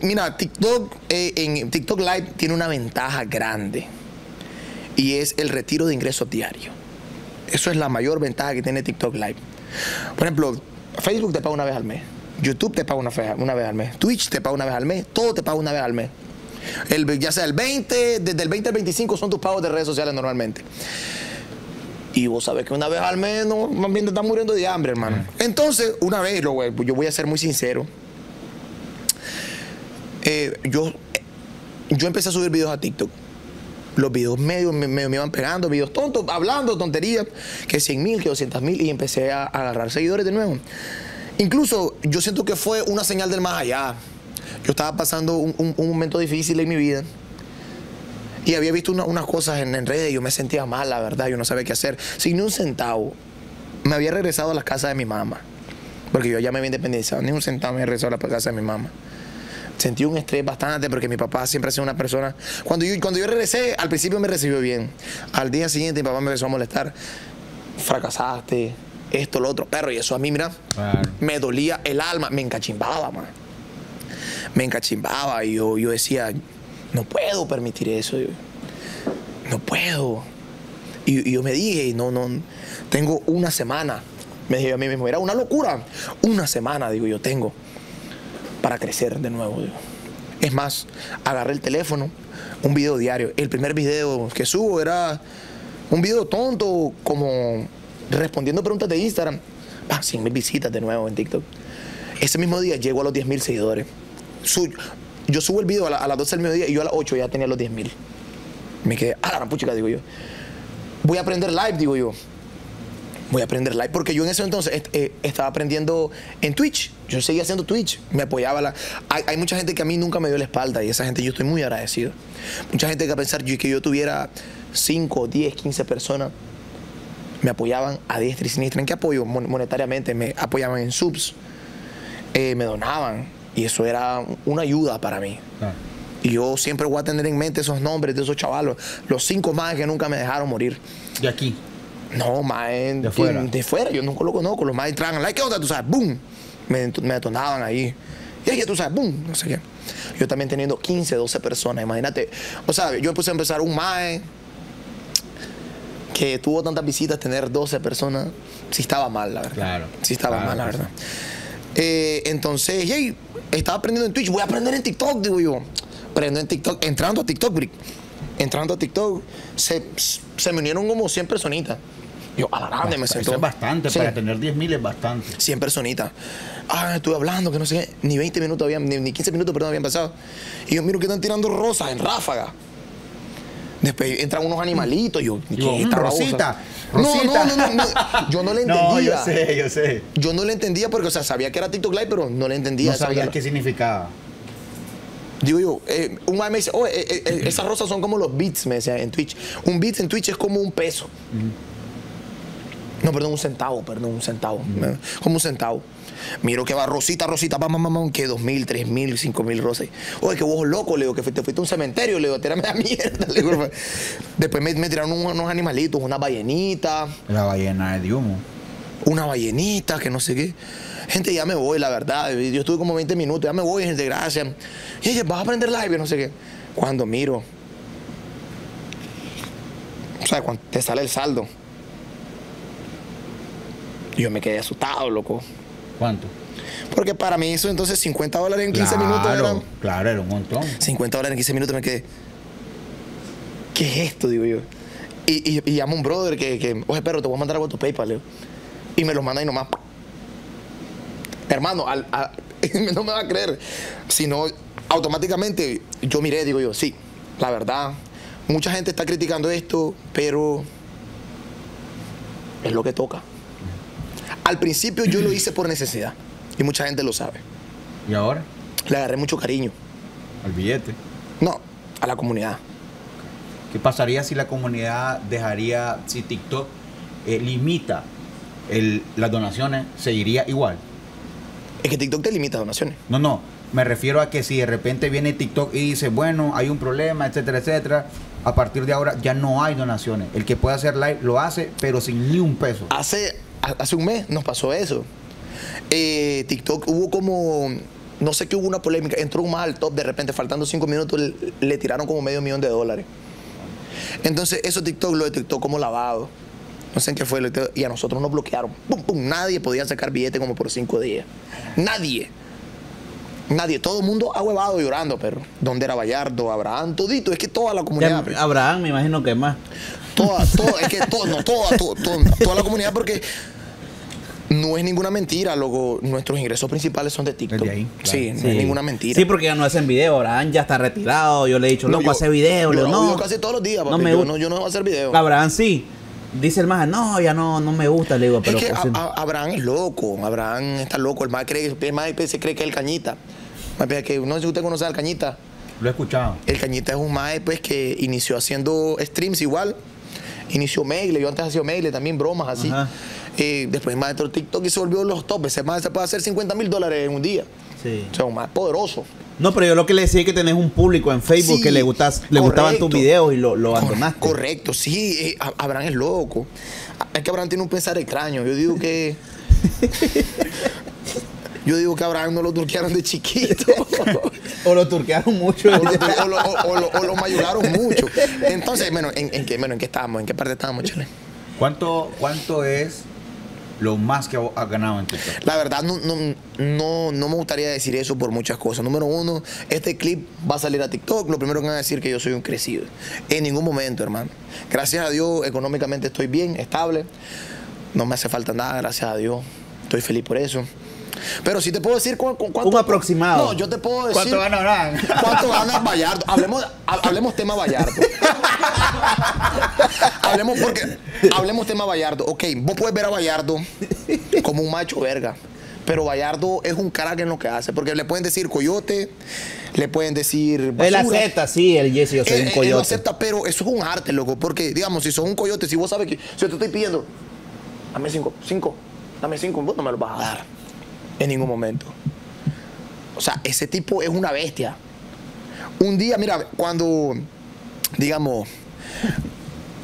Mira, TikTok, eh, en TikTok Live tiene una ventaja grande. Y es el retiro de ingresos diarios. Eso es la mayor ventaja que tiene TikTok Live. Por ejemplo, Facebook te paga una vez al mes. YouTube te paga una una vez al mes. Twitch te paga una vez al mes. Todo te paga una vez al mes. El, ya sea el 20, desde el 20 al 25 son tus pagos de redes sociales normalmente. Y vos sabés que una vez al mes, no, más bien te estás muriendo de hambre, hermano. Entonces, una vez, lo, yo voy a ser muy sincero. Eh, yo, yo empecé a subir videos a TikTok los videos medios me, me- iban pegando, videos tontos, hablando tonterías, que 100 mil, que 200 mil, y empecé a, agarrar seguidores de nuevo. Incluso yo siento que fue una señal del más allá. Yo estaba pasando un- un momento difícil en mi vida. Y había visto una- unas cosas en, en redes y yo me sentía mal, la verdad, yo no sabía qué hacer. Sin ni un centavo. Me había regresado a la casa de mi mamá. Porque yo ya me había independizado. Ni un centavo me había regresado a la casa de mi mamá sentí un estrés bastante porque mi papá siempre ha sido una persona. Cuando yo, cuando yo regresé, al principio me recibió bien. Al día siguiente mi papá me empezó a molestar. Fracasaste, esto, lo otro, perro. Y eso a mí, mira, Claro. me dolía el alma, me encachimbaba, man. Me encachimbaba y yo, yo decía, no puedo permitir eso. no puedo. Y, yo me dije, no, no, tengo una semana. Me dije a mí mismo, era una locura. Una semana, digo yo, tengo para crecer de nuevo. Es más, agarré el teléfono, un video diario. El primer video que subo era un video tonto, como respondiendo preguntas de Instagram. Ah, 100 mil visitas de nuevo en TikTok. Ese mismo día llego a los 10 mil seguidores. Su- yo subo el video a, la- a las 12 del mediodía y yo a las 8 ya tenía los 10 mil. Me quedé, ah, la puchica, digo yo. Voy a aprender live, digo yo voy a aprender live. Porque yo en ese entonces eh, estaba aprendiendo en Twitch. Yo seguía haciendo Twitch. Me apoyaba. La... Hay, mucha gente que a mí nunca me dio la espalda y esa gente yo estoy muy agradecido. Mucha gente que a pensar que yo tuviera 5, 10, 15 personas me apoyaban a diestra y siniestra. ¿En qué apoyo? Mon- Monetariamente, me apoyaban en subs, eh, me donaban. Y eso era una ayuda para mí. Y yo siempre voy a tener en mente esos nombres de esos chavalos. Los cinco más que nunca me dejaron morir. De aquí. No, más De fuera. de fuera. Yo nunca lo conozco. Los más entraban, like, ¿qué onda? Tú sabes, boom. Me, me detonaban ahí. Y que tú sabes, boom. No sé qué. Yo también teniendo 15, 12 personas. Imagínate. O sea, yo puse a empezar un MAE que tuvo tantas visitas, tener 12 personas. Sí estaba mal, la verdad. Claro. Sí estaba Claro mal, la que sí. Eh, entonces, hey, estaba aprendiendo en Twitch. Voy a aprender en TikTok, digo yo. Aprendo en TikTok, entrando a TikTok, Brick. Entrando a TikTok, se, se me unieron como 100 personitas. Yo, a la grande me Eso sentó. es bastante. Sí. Para tener 10 mil es bastante. 100 personitas. Ah, estuve hablando, que no sé, qué, ni 20 minutos habían, ni, ni 15 minutos, perdón, habían pasado. Y yo miro que están tirando rosas en ráfaga. Después entran unos animalitos. Yo, ¿qué Digo, es esta "Mm, babosa?" Rosita, No, Rosita. no, no, no, no. Yo no le entendía. No, yo sé, yo sé. Yo no le entendía porque, o sea, sabía que era TikTok Live, pero no le entendía. No sabía qué significaba. Digo yo, eh, un me dice, oh, eh, eh, eh, esas rosas son como los beats, me decía en Twitch. Un beat en Twitch es como un peso. No, perdón, un centavo, perdón, un centavo. Como un centavo. Miro que va Rosita, Rosita, mamá, mamá, que dos mil, tres mil, cinco mil rosas. Oye, que vos loco, le digo, que te fuiste a un cementerio, le digo, tírame la mierda. le digo. Después me, me tiraron unos, unos animalitos, una ballenita, La ballena de humo. una ballenita, que no sé qué. Gente, ya me voy, la verdad. Yo estuve como 20 minutos, ya me voy, gente, gracias. Y ella, vas a aprender live, no sé qué. Cuando miro, o sea, cuando te sale el saldo, yo me quedé asustado, loco. ¿Cuánto? Porque para mí eso entonces 50 dólares en 15 minutos Claro, eran... Claro, era un montón. 50 dólares en 15 minutos me quedé. ¿Qué es esto? Digo yo. Y, y, y llamo a un brother que, que, oye, perro, te voy a mandar algo a tu PayPal, Leo. Y me lo manda y nomás. Hermano, al- a- no me va a creer. Sino automáticamente yo miré, digo yo, sí, la verdad. Mucha gente está criticando esto, pero es lo que toca. Al principio yo lo hice por necesidad. Y mucha gente lo sabe. ¿Y ahora? Le agarré mucho cariño. Al billete. No, a la comunidad. ¿Qué pasaría si la comunidad dejaría, si TikTok eh, limita el- las donaciones, seguiría igual? Es que TikTok te limita donaciones. No, no. Me refiero a que si de repente viene TikTok y dice, bueno, hay un problema, etcétera, etcétera, a partir de ahora ya no hay donaciones. El que puede hacer live lo hace, pero sin ni un peso. Hace, ha- hace un mes nos pasó eso. Eh, TikTok hubo como, no sé qué hubo una polémica, entró un más al top, de repente faltando cinco minutos le, le tiraron como medio millón de dólares. Entonces eso TikTok lo detectó como lavado. No sé en qué fue. Y a nosotros nos bloquearon. Pum, pum. Nadie podía sacar billete como por cinco días. Nadie. Nadie. Todo el mundo ahuevado llorando, pero. ¿Dónde era Vallardo, Abraham, todito? Es que toda la Ya, comunidad. Abraham, me imagino que más. Toda, toda, es que todo, no, toda, to- to- toda la comunidad, porque no es ninguna mentira, loco. Nuestros ingresos principales son de TikTok. Desde ahí, claro. Sí, no Sí. es ninguna mentira. Sí, porque ya no hacen video. Abraham ya está retirado. Yo le he dicho, No, loco, yo- hace video. yo no. video casi todos los días, no papi. me yo, gusta. no, yo no voy a hacer video. Abraham sí. Dice el más, no, ya no, no me gusta. Le digo, pero. es que pues, a- a- Abraham es loco. Abraham está loco. El más cree, el más se cree que es el cañita. Que, no sé si usted conoce al cañita. Lo he escuchado. El cañita es un mae pues, que inició haciendo streams igual. Inició Megle, yo antes hacía Megle, también bromas así. Eh, después más entró TikTok y se volvió los top. Ese se puede hacer 50 mil dólares en un día. sí. O sea, un más poderoso. No, pero yo lo que le decía es que tenés un público en Facebook Sí, que le, gustas, le gustaban tus videos y lo, lo abandonaste. Correcto, sí. eh, Abraham es loco. Es que Abraham tiene un pensar extraño. Yo digo que. Yo digo que a Abraham no lo turquearon de chiquito. O lo turquearon mucho. o, lo, o lo- o- o lo- o lo mayuraron mucho. Entonces, bueno, ¿en, en qué, bueno, ¿en qué estábamos? ¿En qué parte estábamos, Chile? ¿Cuánto, ¿Cuánto es lo más que has ganado en TikTok? La verdad, no, no, no, no me gustaría decir eso por muchas cosas. Número uno, este clip va a salir a TikTok. Lo primero que van a decir que yo soy un crecido. En ningún momento, hermano. Gracias a Dios, económicamente estoy bien, estable. No me hace falta nada, gracias a Dios. Estoy feliz por eso. Pero sí te puedo decir cu- cu- cuánto. Un aproximado. No, yo te puedo decir. ¿Cuánto gana Abraham? ¿Cuánto gana Vallardo? Hablemos, ha- hablemos tema Vallardo. hablemos porque hablemos tema Vallardo. Ok, vos puedes ver a Vallardo como un macho verga. Pero Bayardo es un crack en lo que hace. Porque le pueden decir coyote, le pueden decir. Él basura. acepta, sí, el Jesse, yo soy Él- un él coyote. lo acepta, pero eso es un arte, loco. Porque, digamos, si sos un coyote, si vos sabes que. Si yo te estoy pidiendo, dame cinco, cinco, dame cinco, vos no me lo vas a dar. En ningún momento. O sea, ese tipo es una bestia. Un día, mira, cuando, digamos,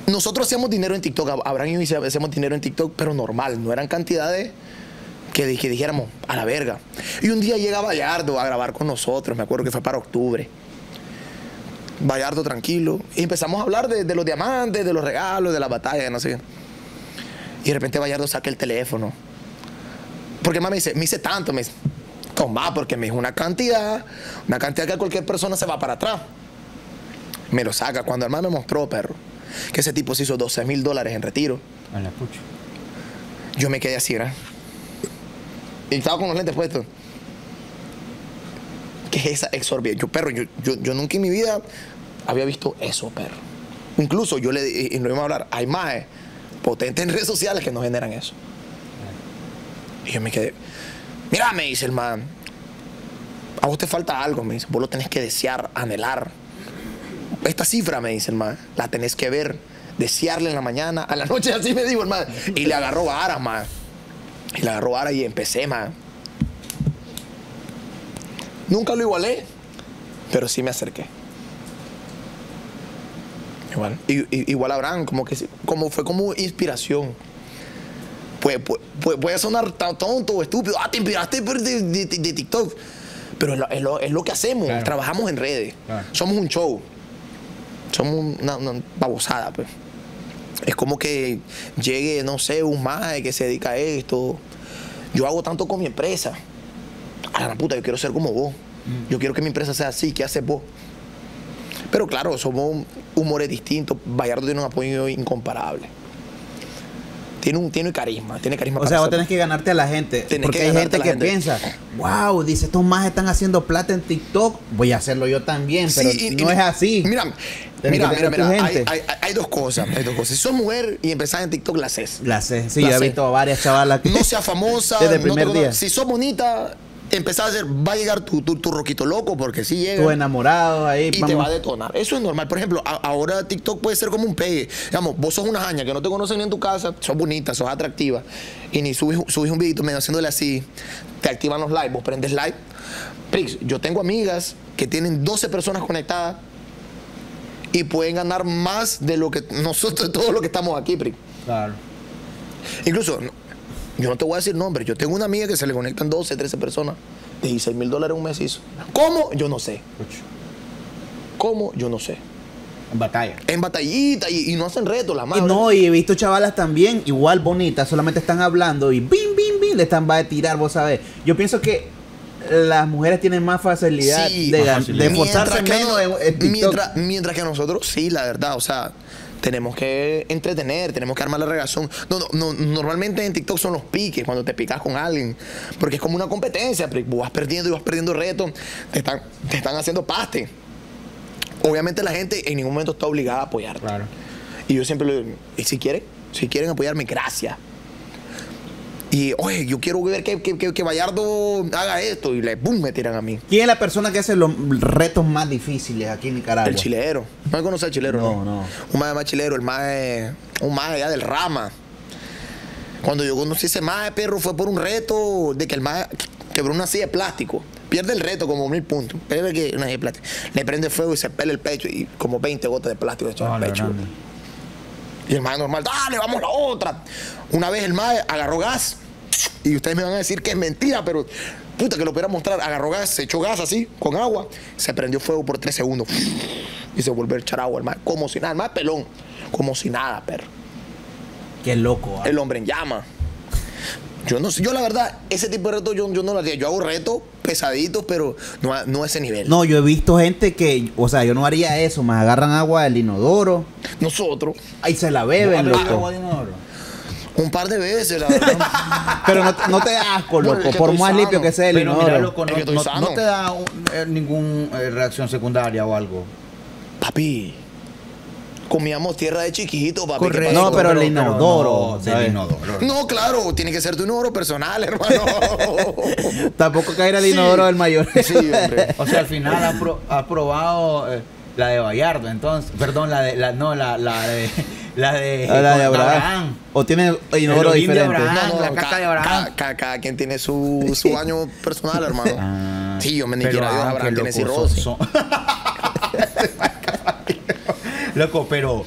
nosotros hacíamos dinero en TikTok, Ab- Abraham y yo hacíamos dinero en TikTok, pero normal, no eran cantidades que, di- que dijéramos a la verga. Y un día llega Bayardo a grabar con nosotros, me acuerdo que fue para octubre. Bayardo tranquilo. Y empezamos a hablar de, los diamantes, de los regalos, de la batalla, no sé. Y de repente Bayardo saca el teléfono. Porque más me dice, me dice tanto, me dice, toma, porque me dijo una cantidad, una cantidad que cualquier persona se va para atrás. Me lo saca. Cuando el man me mostró, perro, que ese tipo se hizo 12 mil dólares en retiro, A la pucha. yo me quedé así, ¿verdad? Y estaba con los lentes puestos. ¿Qué es esa exorbiente? Yo, perro, yo, yo, yo nunca en mi vida había visto eso, perro. Incluso yo le y, y no íbamos a hablar, hay más eh, potentes en redes sociales que no generan eso. Y yo me quedé. Mira, me dice el man. A vos te falta algo, me dice. Vos lo tenés que desear, anhelar. Esta cifra, me dice el man, la tenés que ver, desearle en la mañana, a la noche, así me dijo el man. Y le agarró varas, man. Y le agarró varas y empecé, man. Nunca lo igualé, pero sí me acerqué. Igual, i- igual Abraham, como que como fue como inspiración. Puede, puede, puede- sonar tonto o estúpido. Ah, te inspiraste de, de- de TikTok. Pero es lo, es lo- es lo que hacemos. Claro. Trabajamos en redes. Claro. Somos un show. Somos una, una babosada, pues. Es como que llegue, no sé, un maje que se dedica a esto. Yo hago tanto con mi empresa. A la puta, yo quiero ser como vos. Yo quiero que mi empresa sea así. ¿Qué haces vos? Pero claro, somos humores distintos. Bayardo tiene un apoyo incomparable. Tiene un tiene carisma, tiene carisma O sea, vos tenés que ganarte a la gente. Tenés porque que hay gente que gente. piensa, wow, dice, estos más están haciendo plata en TikTok, voy a hacerlo yo también, pero y- no y- es así. Mira, Tenés mira, mira, mira, hay, gente. hay- hay dos cosas, hay dos cosas. Si sos mujer y empezás en TikTok, la haces. La sé, sí, La yo he visto a varias chavalas que... No seas famosa. Desde el no te primer día. Si sos bonita, empezás a hacer, va a llegar tu, tu, tu roquito loco, porque sí llega. Tú enamorado ahí, y te va a detonar. Eso es normal. Por ejemplo, a- ahora TikTok puede ser como un pegue. Digamos, vos sos una jaña que no te conocen ni en tu casa, sos bonita, sos atractiva, y ni subes, subes un videito medio haciéndole así, te activan los live, vos prendes live. Prix, yo tengo amigas que tienen 12 personas conectadas y pueden ganar más de lo que nosotros, todos los que estamos aquí, Prix. Claro. Incluso, yo no te voy a decir nombres. Yo tengo una amiga que se le conectan 12, 13 personas. 16 mil dólares un mes hizo. ¿Cómo? Yo no sé. ¿Cómo? Yo no sé. En batalla. En batallita y, y no hacen retos, las madres. no, y he visto chavalas también, igual bonitas, solamente están hablando y bim, bim, bim, le están va a tirar, vos sabés. Yo pienso que las mujeres tienen más facilidad Sí, de, más gan- facilidad. de esforzarse Mientras que menos no- en, en TikTok. mientras, mientras que nosotros, sí, la verdad, o sea, tenemos que entretener, tenemos que armar la regazón. No, no, no, normalmente en TikTok son los piques, cuando te picas con alguien, porque es como una competencia, vas perdiendo y vas perdiendo retos, te están, te están haciendo paste. Obviamente la gente en ningún momento está obligada a apoyarte. Claro. Y yo siempre le digo, y si quieren, si quieren apoyarme, gracias. Y, oye, yo quiero ver que, que, que, que Bayardo haga esto. Y le, boom, me tiran a mí. ¿Quién es la persona que hace los retos más difíciles aquí en Nicaragua? El chilero. ¿No me conoce el chilero? No, no. Un más más chilero, el más, un más allá del rama. Cuando yo conocí ese más perro fue por un reto de que el más quebró una silla de plástico. Pierde el reto como mil puntos. Pero que una silla de plástico. Le prende fuego y se pela el pecho y como 20 gotas de plástico Ah, al la pecho. grande. Y el mae normal, dale, vamos a la otra. Una vez el mae agarró gas. Y ustedes me van a decir que es mentira, pero puta que lo pudiera mostrar. Agarró gas, se echó gas así, con agua. Se prendió fuego por tres segundos. Y se volvió a echar agua el mae, como si nada. El mae pelón, como si nada, perro. Qué loco. ah. El hombre en llama. Yo no sé, yo la verdad, ese tipo de retos yo, yo no lo haría. Yo hago retos pesaditos, pero no a, no a ese nivel. No, yo he visto gente que, o sea, yo no haría eso, más agarran agua del inodoro, Nosotros, ahí se la beben, ¿Vos has bebido loco. agua de inodoro? un par de veces, la verdad. Pero no, no te da asco, loco, por más sano. limpio que sea el Pero inodoro. mira, loco, Es no, que estoy no- sano. no te da un- eh, ningún eh, reacción secundaria o algo. Papi, Comíamos tierra de chiquito, papi. ¿qué Correcto. pasó? No, pero el inodoro, no, claro, tiene que ser tu inodoro personal, hermano. Tampoco caer al Sí. inodoro del mayor. sí, hombre. O sea, al final ha, pro- ha probado eh, la de Bayardo, entonces. Perdón, la de. La, no, la, la de. La de. Ah, la Abraham. O tiene inodoro diferente. Abraham. No, la no, caca ca- de Abraham. ca- ca- Cada quien tiene su, su baño personal, hermano. Ah, Sí, yo me ni pero quiera Dios, Abraham tiene cirrosis. Loco, pero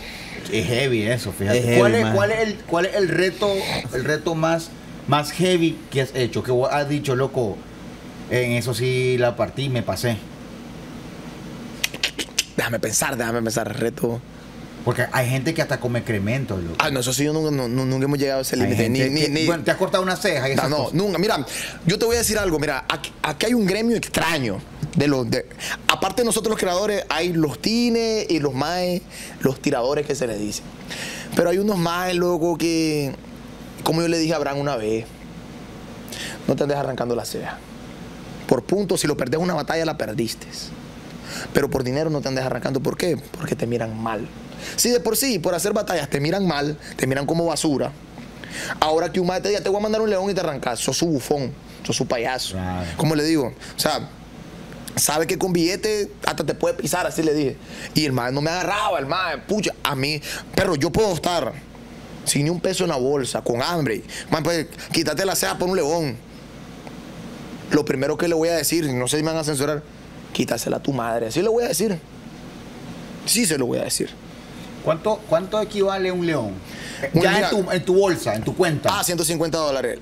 es heavy eso, fíjate. Es heavy, ¿Cuál, es, man. cuál es el, ¿Cuál es el reto, el reto más, más heavy que has hecho? Que has dicho, loco, en eso sí la partí, me pasé. Déjame pensar, déjame pensar, reto. Porque hay gente que hasta come cremento, loco. Ah, no, eso sí, yo nunca, no- no- nunca hemos llegado a ese límite. Ni, ni, ni- bueno, te has cortado una ceja y No, no, cosas. nunca. Mira, yo te voy a decir algo. Mira, aquí, aquí hay un gremio extraño. De los, de, aparte de nosotros los creadores, hay los tines y los maes, los tiradores que se les dice. Pero hay unos maes, loco, que, como yo le dije a Abraham una vez, no te andes arrancando la ceja. Por puntos, si lo perdés una batalla, la perdiste. Pero por dinero no te andes arrancando. ¿Por qué? Porque te miran mal. Si de por sí, por hacer batallas, te miran mal, te miran como basura. Ahora que un maestro te diga, te voy a mandar un león y te arrancas, sos su bufón, sos su payaso. ¿Cómo le digo? O sea, sabe que con billete hasta te puede pisar, así le dije. Y el maestro no me agarraba, el maestro, pucha, a mí, pero yo puedo estar sin ni un peso en la bolsa, con hambre. Man, pues, quítate la ceja por un león. Lo primero que le voy a decir, no sé si me van a censurar, quítasela a tu madre. Así le voy a decir. Sí se lo voy a decir. ¿Cuánto, ¿Cuánto equivale un león? Un ya en tu, en tu bolsa, en tu cuenta. Ah, 150 dólares.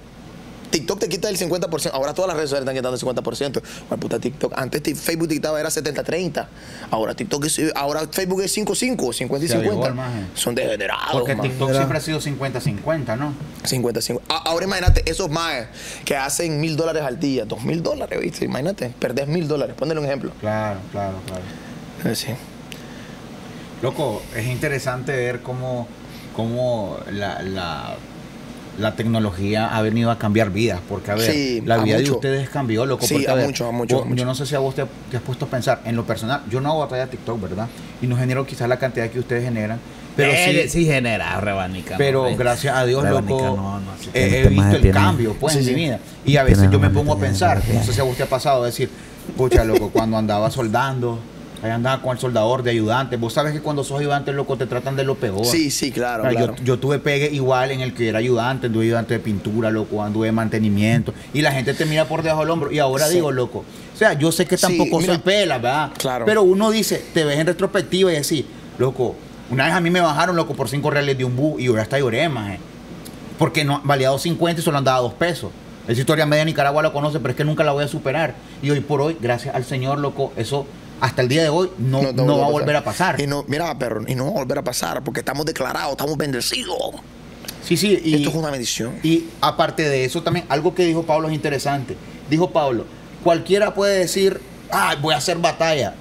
TikTok te quita el 50%. Ahora todas las redes sociales están quitando el 50%. Bueno, puta TikTok. Antes Facebook te quitaba era 70-30. Ahora TikTok es, ahora Facebook es 5-5, 50 y Se avivó 50. el maje. Son degenerados. Porque man. TikTok siempre ha sido 50-50, ¿no? 50, 50. A- Ahora imagínate, esos más que hacen mil dólares al día, dos mil dólares, ¿viste? Imagínate, perdés mil dólares. Ponle un ejemplo. Claro, claro, claro. Eh, Sí. Loco, es interesante ver cómo, cómo la, la, la tecnología ha venido a cambiar vidas. Porque, a ver, Sí, la vida de ustedes cambió, loco. Sí, porque, a ver, mucho, a mucho, vos- a mucho. Yo no sé si a vos te, te has puesto a pensar. En lo personal, yo no hago batalla de TikTok, ¿verdad? Y no genero quizás la cantidad que ustedes generan. Pero Eh, sí, sí genera rebanica. pero no, gracias a Dios, Rebanica, loco, no, no, sí, eh, este he visto maje el tiene- cambio, pues, Sí, en sí. mi vida. Y a veces yo me pongo a pensar, no sé si a vos te ha pasado, decir, pucha, loco, cuando andaba soldando, ahí andaba con el soldador de ayudante. Vos sabes que cuando sos ayudante, loco, te tratan de lo peor. Sí, sí, claro. Yo, yo tuve pegue igual en el que era ayudante, anduve ayudante de pintura, loco, anduve de mantenimiento. Y la gente te mira por debajo del hombro. Y ahora Sí. digo, loco, o sea, yo sé que Sí, tampoco mira, soy pela, ¿verdad? claro. Pero uno dice, te ves en retrospectiva y decís, loco, una vez a mí me bajaron, loco, por 5 reales de un bus y yo hasta lloré, maje. Porque no, valía 2.50 y solo andaba 2 pesos. Esa historia media de Nicaragua la conoce, pero es que nunca la voy a superar. Y hoy por hoy, gracias al Señor, loco, eso hasta el día de hoy no, no va a volver a pasar. Y no, mira, perro, y no va a volver a pasar porque estamos declarados, estamos bendecidos. Sí, sí. Y, Esto es una bendición. Y aparte de eso también, algo que dijo Pablo es interesante. Dijo Pablo, cualquiera puede decir, ah, voy a hacer batalla.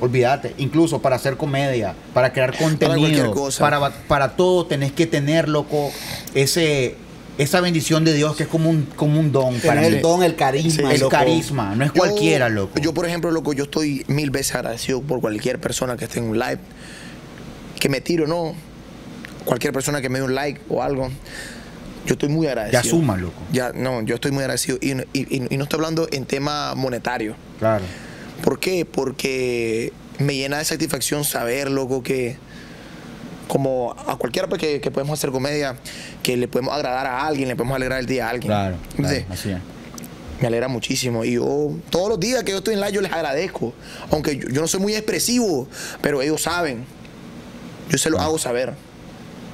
Olvídate, incluso para hacer comedia, para crear contenido, cosa. para, para todo tenés que tener, loco, ese, esa bendición de Dios que es como un, como un don para mí. el don, el carisma. el loco. carisma, no es Yo- cualquiera, loco. Yo, por ejemplo, loco, yo estoy mil veces agradecido por cualquier persona que esté en un live, que me tiro, ¿no? Cualquier persona que me dé un like o algo. Yo estoy muy agradecido. ya suma, loco. Ya, no, yo estoy muy agradecido. Y, y- y- y no estoy hablando en tema monetario. Claro. ¿Por qué? Porque me llena de satisfacción saber, loco, que como a cualquiera pues, que, que podemos hacer comedia, que le podemos agradar a alguien, le podemos alegrar el día a alguien. Claro, claro, Sí. así es. Me alegra muchísimo. Y yo, todos los días que yo estoy en live, yo les agradezco. Aunque yo, yo no soy muy expresivo, pero ellos saben. Yo se lo hago saber.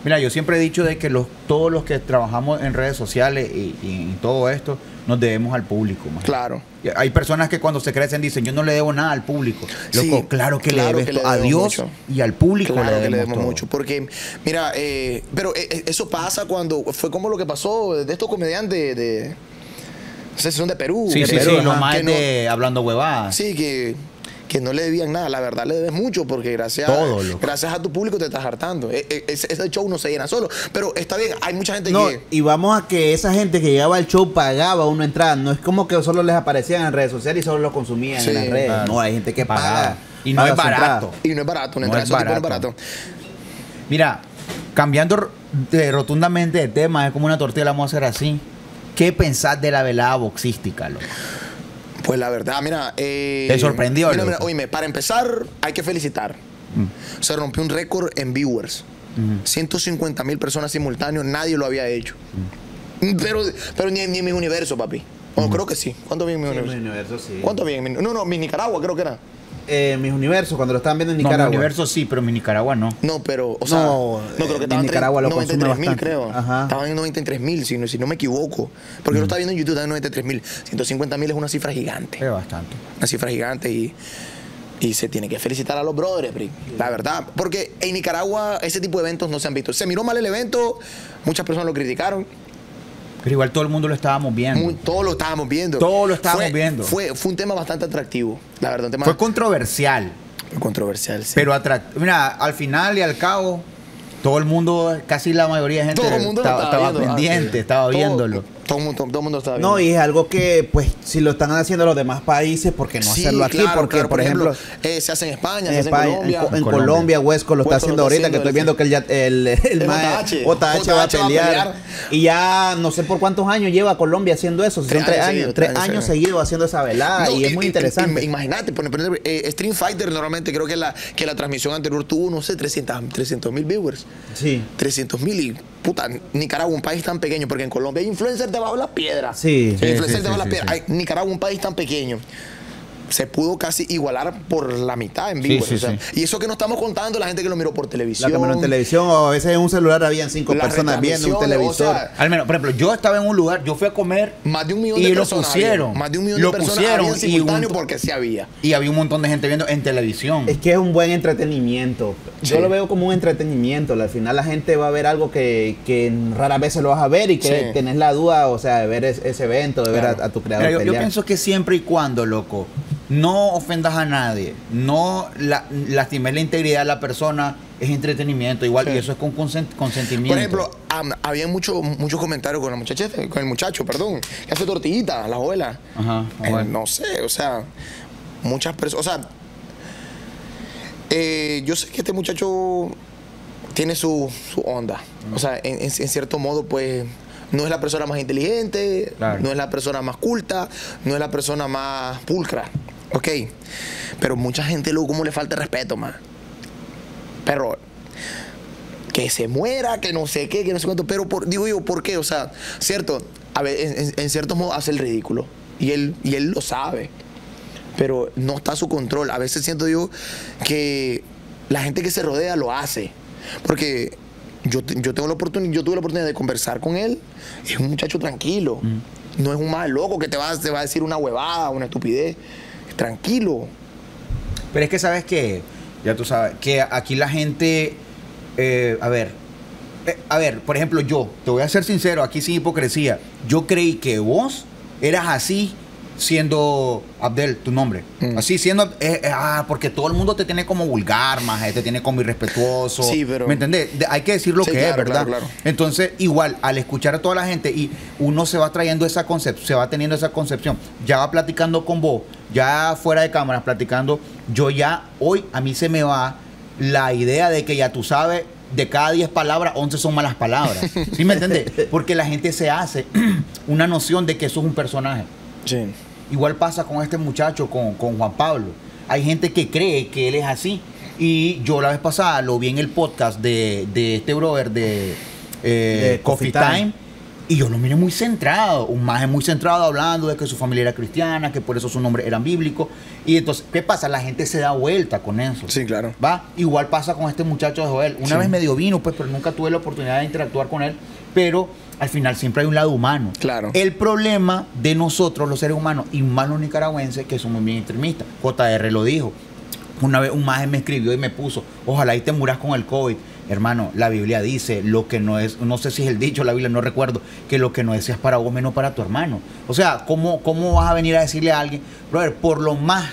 Mira, yo siempre he dicho de que los, todos los que trabajamos en redes sociales y, todo esto, nos debemos al público. man. Claro. Hay personas que cuando se crecen dicen, yo no le debo nada al público. Loco, Sí, claro que claro le debes que a Dios mucho. y al público Claro le que debemos, le debemos mucho. Porque, mira, eh, pero eh, eh, eso pasa cuando fue como lo que pasó de estos comediantes de. No sé si son de Perú. Sí, de sí, Perú, sí, ajá, lo más que no- de hablando huevadas. Sí, que, que no le debían nada. La verdad le debes mucho porque gracias, Todo, loco. gracias a tu público te estás hartando. E- e- Ese, show no se llena solo. Pero está bien, hay mucha gente No, que. y vamos a que esa gente que llegaba al show pagaba una entrada. No es como que solo les aparecían en redes sociales y solo lo consumían Sí, en las redes. claro. No, hay gente que Pagaba. paga. Y no paga es barato. entrada. Y no es barato, una No entrada es es barato. Mira, cambiando de- rotundamente de tema, es como una tortilla, la vamos a hacer así. ¿Qué pensás de la velada boxística, loco? Pues la verdad, mira. eh, ¿Te sorprendió, Mira, oíme, para empezar, hay que felicitar. Se rompió un récord en viewers. 150 mil personas simultáneos, nadie lo había hecho. Pero, pero ni, ni en mi universo, papi. Bueno, creo que sí. ¿Cuánto vi en mi Sí, universo? mis universos, sí. ¿Cuánto vi en mi No, no, mi Nicaragua creo que era. Eh, mis universos, cuando lo estaban viendo en No, mi Nicaragua. universo sí, pero mi Nicaragua no. No, pero, o sea, No, no, eh, creo que en estaban Nicaragua lo 93 consume mil, bastante. creo. Ajá. Estaban en 93 mil, si, no- si no me equivoco. Porque yo lo estaba viendo en YouTube, estaban en 93 mil. 150 mil es una cifra gigante. Es bastante. Una cifra gigante y, y se tiene que felicitar a los brothers, Pri. La verdad. Porque en Nicaragua ese tipo de eventos no se han visto. Se miró mal el evento, muchas personas lo criticaron. Pero igual todo el mundo lo estábamos viendo. Muy- todos lo estábamos viendo. Todo lo estábamos Fue- viendo. Fue, fue un tema bastante atractivo. La verdad, un tema Fue controversial, controversial. sí. pero atractivo. Mira, al final y al cabo, todo el mundo, casi la mayoría de gente todo el mundo lo estaba, estaba viendo. Ah, pendiente, sí. estaba Todo- viéndolo. Todo, el mundo- todo el mundo estaba viendo. No, y es algo que, pues, si lo están haciendo los demás países, ¿por qué no Sí, hacerlo aquí? claro, Porque, claro. por, ejemplo, eh, se hace en España, en, se hace España, en Colombia. en, Co- en Colombia. Colombia, Huesco lo está lo haciendo está ahorita, que estoy el- viendo que el, ya- el, el, El. JH va a JH va a pelear. Y ya no sé por cuántos años lleva Colombia haciendo eso. Son Tres tres, años tres tres años seguidos haciendo esa velada. No, y es muy interesante. Imagínate, por ejemplo, eh, Stream Fighter normalmente creo que la, que la transmisión anterior tuvo, no sé, 300 mil viewers. sí. 300 mil y puta, Nicaragua, un país tan pequeño, porque en Colombia hay influencers debajo de las piedras. Sí. Sí, influencers sí, debajo de las piedras. Hay- Nicaragua, un país tan pequeño. Se pudo casi igualar por la mitad en Sí, viewers. sí, o sea, sí. Y eso que no estamos contando la gente que lo miró por La televisión. cámara en televisión, o a veces en un celular habían cinco personas viendo un televisor. o sea, Al menos, por ejemplo, yo estaba en un lugar, yo fui a comer Más de un millón y de lo personas. pusieron. había. Más de un millón lo de personas pusieron habían y, simultáneo un- porque sí había. y había un montón de gente viendo en televisión. Es que es un buen entretenimiento. Yo lo veo como un entretenimiento. Al final la gente va a ver algo que, que rara vez se lo vas a ver y que Sí. tenés la duda, o sea, de ver es- ese evento, de ver a, a tu creador Mira, yo, yo pienso que siempre y cuando, loco, no ofendas a nadie, no la, lastimes la integridad de la persona, es entretenimiento igual, Sí. y eso es con consent- consentimiento. Por ejemplo, había mucho- muchos comentarios con la muchacha, con el muchacho, perdón, que hace tortillita, la abuela. Ajá, Eh, bueno. no sé, o sea, muchas personas, o sea, eh, yo sé que este muchacho tiene su, su onda. O sea, en, en- en cierto modo, pues, no es la persona más inteligente, Claro. no es la persona más culta, no es la persona más pulcra. Ok. Pero mucha gente luego como le falta respeto, más. Pero que se muera, que no sé qué, que no sé cuánto. Pero por- digo yo, ¿por qué? O sea, cierto, a ver, en- en ciertos modos hace el ridículo. Y él, y él lo sabe. Pero no está a su control. A veces siento yo que la gente que se rodea lo hace. Porque yo, yo tengo la oportunidad, yo tuve la oportunidad de conversar con él. Es un muchacho tranquilo. No es un mal loco que te va, te va a decir una huevada, una estupidez. Tranquilo. Pero es que sabes que, ya tú sabes, que aquí la gente, eh, a ver, eh, a ver, por ejemplo, yo, te voy a ser sincero, aquí sin hipocresía, yo creí que vos eras así siendo Abdel, tu nombre. Mm. Así siendo, eh, eh, ah, porque todo el mundo te tiene como vulgar, más te tiene como irrespetuoso. Sí, pero- ¿Me entendés? De- hay que decir lo Sí, que es, ¿verdad? claro, claro. Entonces, igual, al escuchar a toda la gente y uno se va trayendo esa concepción, se va teniendo esa concepción, ya va platicando con vos, ya fuera de cámaras platicando, yo ya, hoy a mí se me va la idea de que ya tú sabes, de cada 10 palabras, 11 son malas palabras. ¿Sí me entiendes? Porque la gente se hace una noción de que eso es un personaje. Sí. Igual pasa con este muchacho, con, con Juan Pablo. Hay gente que cree que él es así. Y yo la vez pasada lo vi en el podcast de, de este brother de, eh, De Coffee Coffee Time. Time. Y yo lo miré muy centrado, un maje muy centrado hablando de que su familia era cristiana, que por eso su nombre era bíblico. Y entonces, ¿qué pasa? La gente se da vuelta con eso. Sí, claro. ¿Va? Igual pasa con este muchacho de Joel. Una Sí. vez medio vino, pues, pero nunca tuve la oportunidad de interactuar con él. Pero al final siempre hay un lado humano. Claro. El problema de nosotros, los seres humanos, y más los nicaragüenses, que somos bien extremistas. JR lo dijo. Una vez un maje me escribió y me puso, ojalá y te muras con el COVID. Hermano, la Biblia dice lo que no es, no sé si es el dicho, la Biblia no recuerdo, que lo que no deseas para vos menos para tu hermano. O sea, ¿cómo, ¿cómo vas a venir a decirle a alguien, brother, por lo más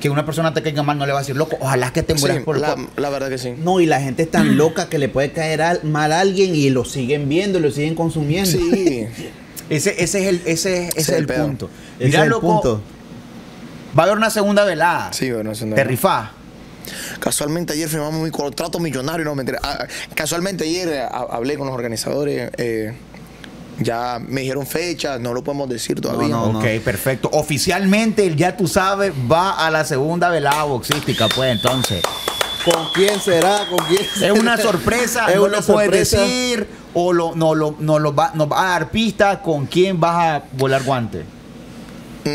que una persona te caiga mal, no le va a decir, loco, ojalá que te Sí, mueras por la, COVID"? la verdad que sí. No, y la gente es tan loca que le puede caer al- mal a alguien y lo siguen viendo y lo siguen consumiendo. Sí. Ese, ese es el, ese, ese es es el pedo. punto. Ese Mira, es el loco, punto. Va a haber una segunda velada. Sí, bueno, no. Te rifás. Casualmente ayer firmamos mi contrato millonario, no mentira. Ah, casualmente ayer eh, ha- hablé con los organizadores. eh, ya me dijeron fecha, no lo podemos decir todavía. No, no. Ok, perfecto. Oficialmente, ya tú sabes, va a la segunda velada boxística, pues entonces. ¿Con quién será? ¿Con quién Es una sorpresa, Es no una lo puedes sorpresa. decir, o lo, no, lo, no lo va, nos va a dar pista con quién vas a volar guante.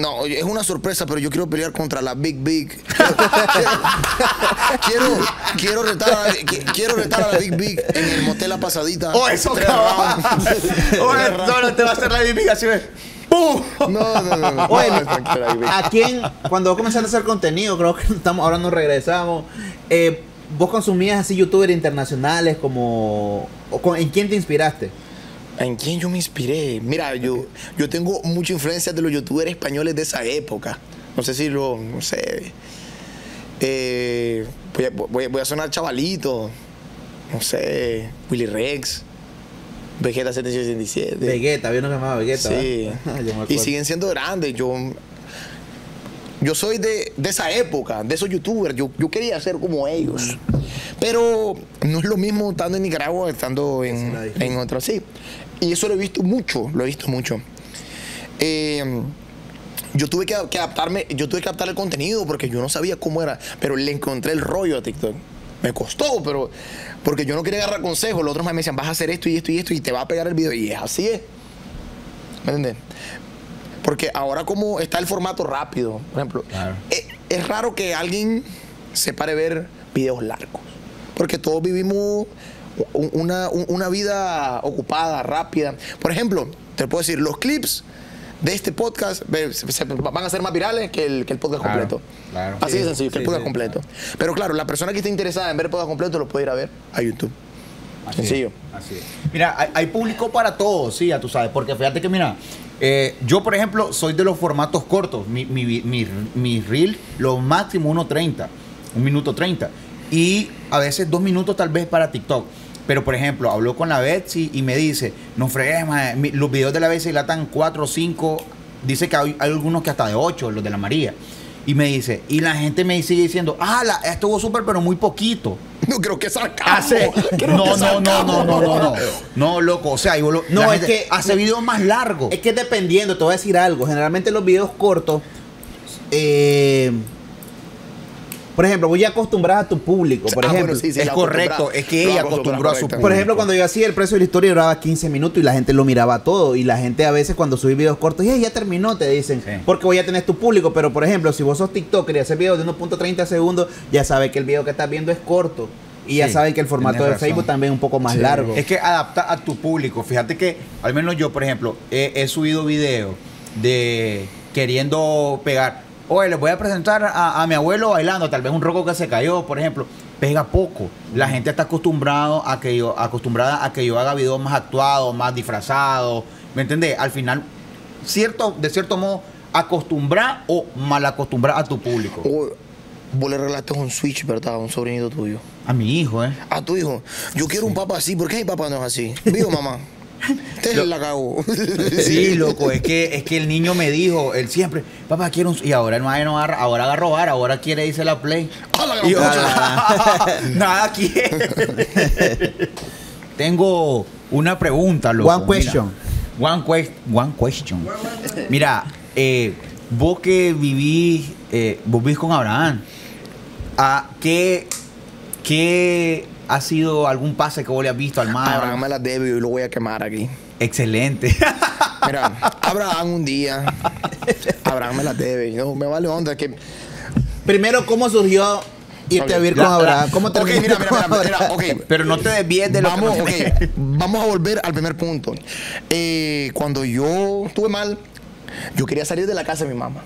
No, es una sorpresa, pero yo quiero pelear contra la Big Big. quiero, quiero, retar a la, qui- quiero retar a la Big Big en el motel La Pasadita. ¡Oh, eso cabrón! rounds. solo te va a hacer la vivificación. ¡Pum! No, no, no. no. No, Big Big. ¿a quién, cuando comenzaste a hacer contenido, creo que estamos, ahora nos regresamos, eh, vos consumías así youtubers internacionales como... o con- ¿En quién te inspiraste? ¿En quién yo me inspiré? Mira, yo, yo tengo mucha influencia de los youtubers españoles de esa época. No sé si lo, no sé. Eh, voy, a, voy a- voy a sonar chavalito. No sé, Willy Rex, Vegeta 767. Vegeta, había uno que llamaba Vegeta. Sí. y siguen siendo grandes. Yo, yo soy de, de esa época, de esos youtubers. Yo, yo quería ser como ellos. Pero no es lo mismo estando en Nicaragua, estando en, en otro. Sí. Y eso lo he visto mucho, lo he visto mucho. Eh, yo tuve que, que adaptarme, yo tuve que adaptar el contenido porque yo no sabía cómo era, pero le encontré el rollo a TikTok. Me costó, pero porque yo no quería agarrar consejos. Los otros me decían, vas a hacer esto y esto y esto y te va a pegar el video. Y es así es. ¿Me entiendes? Porque ahora como está el formato rápido, por ejemplo, Claro. es, es raro que alguien se pare a ver videos largos. Porque todos vivimos una, un- una vida ocupada, rápida. Por ejemplo, te puedo decir, los clips de este podcast ve, se- se- van a ser más virales que el, que el podcast Claro, completo. claro. Así de Sí, sencillo, que el sí, podcast sí, completo. Pero claro, la persona que esté interesada en ver el podcast completo lo puede ir a ver a YouTube. Sencillo. Así es. Mira, hay, hay público para todo, sí, ya tú sabes. Porque fíjate que, mira, eh, yo, por ejemplo, soy de los formatos cortos. Mi, mi, mi, mi reel, lo máximo 1.30, un minuto 30. Y a veces dos minutos tal vez para TikTok. Pero, por ejemplo, habló con la Betsy y me dice, no fregues, mi- los videos de la Betsy latan 4 o 5. Dice que hay, hay algunos que hasta de 8, los de la María. Y me dice, y la gente me sigue diciendo, ah, la, estuvo súper, pero muy poquito. No creo que sarcasmo. Hace. Creo No, que no, no, no, no, no, no. No, loco. O sea, yo lo- No, es gente que- hace videos más largos. Es que dependiendo, te voy a decir algo. Generalmente los videos cortos, eh, por ejemplo, voy a acostumbrar a tu público. Por Ah, bueno, ejemplo, sí, sí, es correcto, es que ella acostumbró a su correctamente. Por ejemplo, cuando yo hacía el precio de la historia duraba 15 minutos y la gente lo miraba todo. Y la gente a veces cuando subí videos cortos, "Ey, ya terminó, te dicen. Sí. Porque voy a tener tu público. Pero por ejemplo, si vos sos TikToker y haces videos de 1.30 segundos, ya sabes que el video que estás viendo es corto. Y ya saben que el formato de razón. Facebook también es un poco más largo. Es que adapta a tu público. Fíjate que, al menos yo, por ejemplo, he, he subido videos de queriendo pegar. Oye, les voy a presentar a, a mi abuelo bailando, tal vez un roco que se cayó, por ejemplo. Pega poco. La gente está acostumbrado a que yo, acostumbrada a que yo haga videos más actuados, más disfrazados. ¿Me entendés? Al final, cierto, de cierto modo, acostumbrar o mal acostumbrar a tu público. O vos le regalaste un Switch, ¿verdad? A un sobrinito tuyo. A mi hijo, ¿eh? A tu hijo. Yo quiero un papá así. ¿Por qué mi papá no es así? Vivo, mamá. Te la cago. Sí, loco, es que, es que el niño me dijo, él siempre, papá, quiero un... Y ahora no, no agarra, ahora agarra robar, ahora quiere irse a la Play. ¡A la gran Y yo, nada quiere. Tengo una pregunta, loco. One question. Mira, one, quest- one question. Mira, eh, vos que vivís, eh, vos vivís con Abraham, ¿a qué, ¿qué ha sido algún pase que vos le has visto al mar? Abraham me la debe y lo voy a quemar aquí. Excelente. Mira, Abraham un día. Abraham me la debe. No, me vale onda que. Primero, ¿cómo surgió irte a vivir con Abraham? ¿Cómo Ok, terminaste mira, mira, mira, mira, Abraham? ok. Pero no te desvíes de lo Vamos, que no te- vamos a volver al primer punto. Eh, cuando yo estuve mal, yo quería salir de la casa de mi mamá.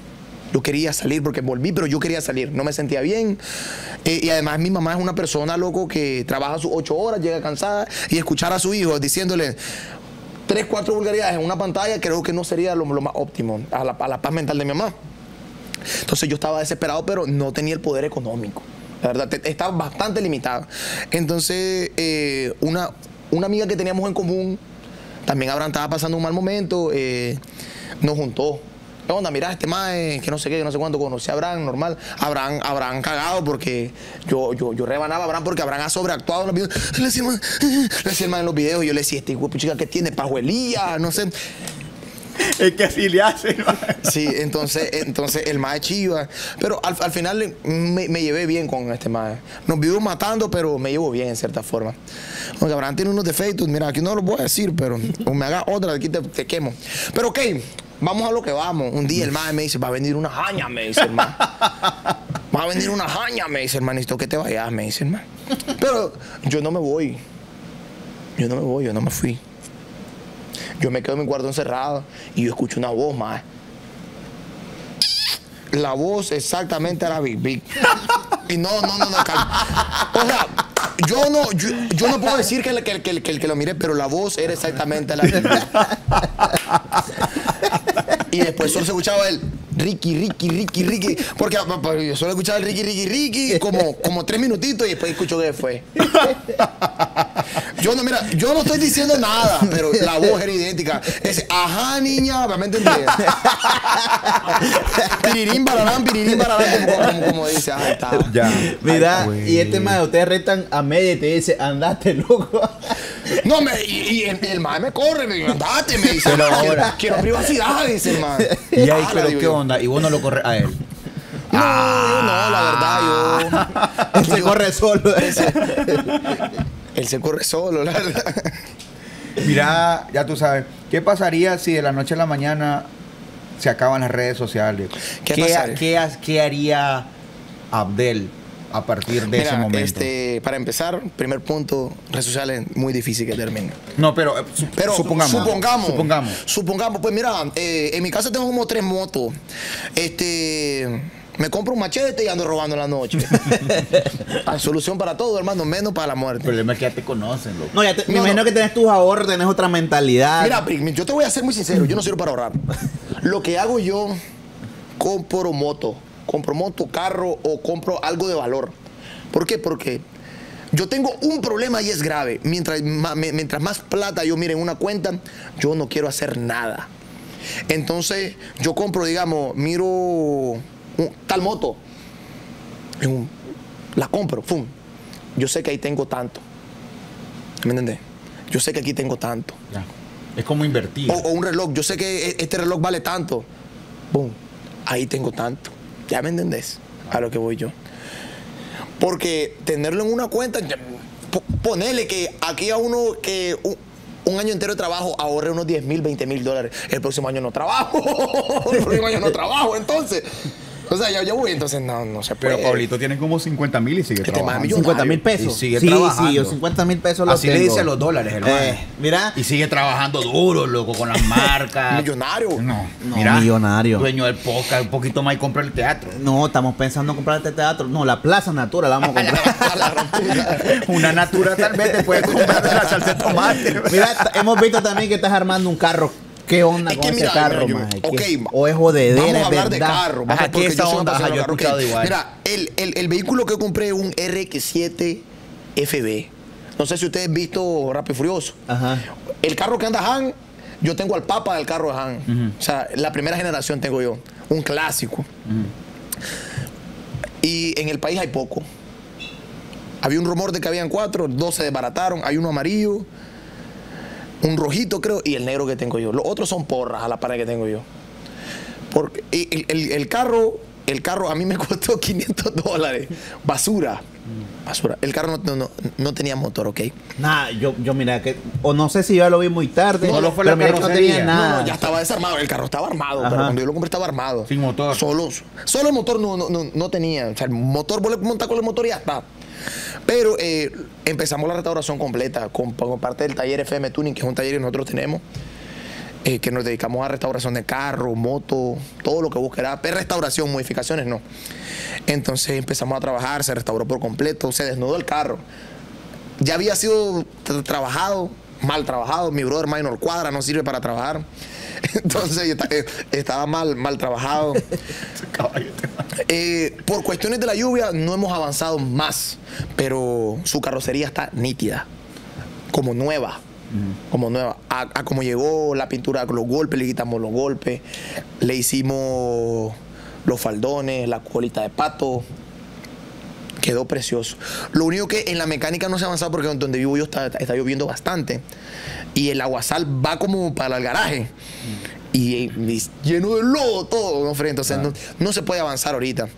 Yo quería salir porque volví, pero yo quería salir. No me sentía bien. Eh, y además mi mamá es una persona, loco, que trabaja sus ocho horas, llega cansada y escuchar a su hijo diciéndole tres, cuatro vulgaridades en una pantalla, creo que no sería lo, más óptimo a la, paz mental de mi mamá. Entonces yo estaba desesperado, pero no tenía el poder económico. La verdad, estaba bastante limitado. Entonces, eh, una, una amiga que teníamos en común, también Abraham estaba pasando un mal momento, eh, nos juntó. ¿Qué onda? Mira, este mae, que no sé qué, que no sé cuánto conocí a Abraham, normal. Abraham, Abraham cagado porque yo, yo, yo rebanaba a Abraham porque Abraham ha sobreactuado en los videos. Le decía, "Man", le decía en los videos y yo le decía, este hijo chica que tiene pajuelía, no sé. Es que así le hacen. Sí, entonces, entonces el mae chiva. Pero al, al final me, me llevé bien con este mae. Nos vivimos matando, pero me llevo bien en cierta forma. Porque Abraham tiene unos defectos, mira, aquí no lo voy a decir, pero o me haga otra, aquí te, te quemo. Pero ok, vamos a lo que vamos. Un día el mae me dice, va a venir una jaña, me dice el mae. Va a venir una jaña, me dice el manito, que te vayas, me dice el mae. Pero yo no me voy. Yo no me voy, yo no me fui. Yo me quedo en mi cuarto encerrado y yo escucho una voz más. La voz exactamente era Big Big. Y no, no, no, no, calma. O sea, yo no, yo, yo no puedo decir que, el- que, el- que, el- que, el que lo miré, pero la voz era exactamente la Big Big. Y después solo se escuchaba el Ricky, Ricky, Ricky, Ricky. Porque pa- yo solo escuchaba el Ricky, Ricky, Ricky como, como tres minutitos y después escucho que fue. Yo no, mira, yo no estoy diciendo nada, pero la voz era idéntica. Es, ajá, niña, ¿me entendés? pirirín, bararán, pirirín, bararán, como, como, como dice. Ahí está. Ya. Mira, Ay, y este mae, ustedes retan a media y te dice, andate, loco. No, me, y, y el, el mae me corre, me dice, andate, me dice. Pero ahora- quiero privacidad, dice el mae. Y ahí, Ala, pero ¿qué yo. onda? Y vos no lo corres a él. No, yo no, la verdad, yo. Él se corre solo. Él se corre solo, la verdad. Mira, ya tú sabes, ¿qué pasaría si de la noche a la mañana se acaban las redes sociales? ¿Qué ¿Qué, pasaría? qué ha- qué haría Abdel a partir de ese momento? este, para empezar, primer punto, redes sociales muy difícil que termine. No, pero, eh, su- Pero supongamos. supongamos. Supongamos. Supongamos, pues mira, eh, en mi casa tengo como tres motos. Este. Me compro un machete y ando robando en la noche. Hay solución para todo, hermano, menos para la El muerte. problema es que ya te conocen, loco. No, ya te, me No, imagino no. que tenés tus ahorros, tenés otra mentalidad. Mira, Pri, yo te voy a ser muy sincero, yo no sirvo para ahorrar. Lo que hago yo, compro moto. Compro moto, carro o compro algo de valor. ¿Por qué? Porque yo tengo un problema y es grave. Mientras, ma- me- mientras más plata yo mire en una cuenta, yo no quiero hacer nada. Entonces, yo compro, digamos, miro tal moto. la compro, ¡fum! Yo sé que ahí tengo tanto. ¿Me entiendes? Yo sé que aquí tengo tanto. Ya. Es como invertir. O, o un reloj, yo sé que e- este reloj vale tanto. Boom, ahí tengo tanto. ¿Ya me entendés? A lo que voy yo. Porque tenerlo en una cuenta, ya, po- ponele que aquí a uno que un, un año entero de trabajo ahorre unos 10 mil, 20 mil dólares. El próximo año no trabajo. El próximo año no trabajo, entonces. O sea, ya, ya voy, entonces no, no se puede. Pero Pablito tiene como 50 mil y sigue Este trabajando. mami, yo- 50 mil pesos. Y sigue sí, trabajando. sí, yo 50 mil pesos los Así le dice a los dólares, el Eh, mira, Y sigue trabajando duro, loco, con las marcas. Millonario. No, No, mira, millonario. Dueño del podcast, un poquito más y compra el teatro. no, estamos pensando en comprar este teatro. No, la Plaza Natura la vamos a comprar. Una natura tal vez te puede comprar de la salsa de tomate. Mira, hemos visto también que estás armando un carro. ¿Qué onda Es con que ese mira, carro, mira, O es jodedera, Vamos a hablar de carro. Ajá, vamos, ¿qué porque yo soy onda? Ajá, yo he escuchado igual. Mira, el, el- el vehículo que compré es un RX7 FB. No sé si ustedes han visto Rápido y Furioso. Ajá. El carro que anda Han, yo tengo al papa del carro de Han. O sea, la primera generación tengo yo. Un clásico. Y en el país hay poco. Había un rumor de que habían cuatro, dos se desbarataron. Hay uno amarillo, un rojito creo, y el negro que tengo yo. Los otros son porras a la pared que tengo yo. Porque el, el- el carro, el carro a mí me costó 500 dólares. Basura. Basura. El carro no, no- no tenía motor, ¿ok? Nah, yo, yo mira que. O no sé si yo lo vi muy tarde. Solo fue pero la que no tenía No, No, nada. no, ya estaba desarmado. El carro estaba armado, Ajá. pero cuando yo lo compré estaba armado. Sin motor. Solo, solo el motor no, no, no, no tenía. O sea, el motor, vos le montas con el motor y ya está. Pero eh, empezamos la restauración completa con, parte del taller FM Tuning, que es un taller que nosotros tenemos, eh, que nos dedicamos a restauración de carro, moto, todo lo que. Pero restauración, modificaciones, no. Entonces empezamos a trabajar, se restauró por completo, se desnudó el carro. Ya había sido tra- trabajado, mal trabajado. Mi brother minor cuadra no sirve para trabajar. Entonces eh, estaba mal, mal trabajado. Eh, por cuestiones de la lluvia no hemos avanzado más, pero su carrocería está nítida, como nueva. como nueva. A, a como llegó la pintura los golpes, le quitamos los golpes, le hicimos los faldones, la colita de pato. Quedó precioso. Lo único que en la mecánica no se ha avanzado porque donde vivo yo está, está lloviendo bastante. Y el aguasal va como para el garaje. Y, y lleno de lodo todo, ¿no, Fred? Entonces no, no se puede avanzar ahorita.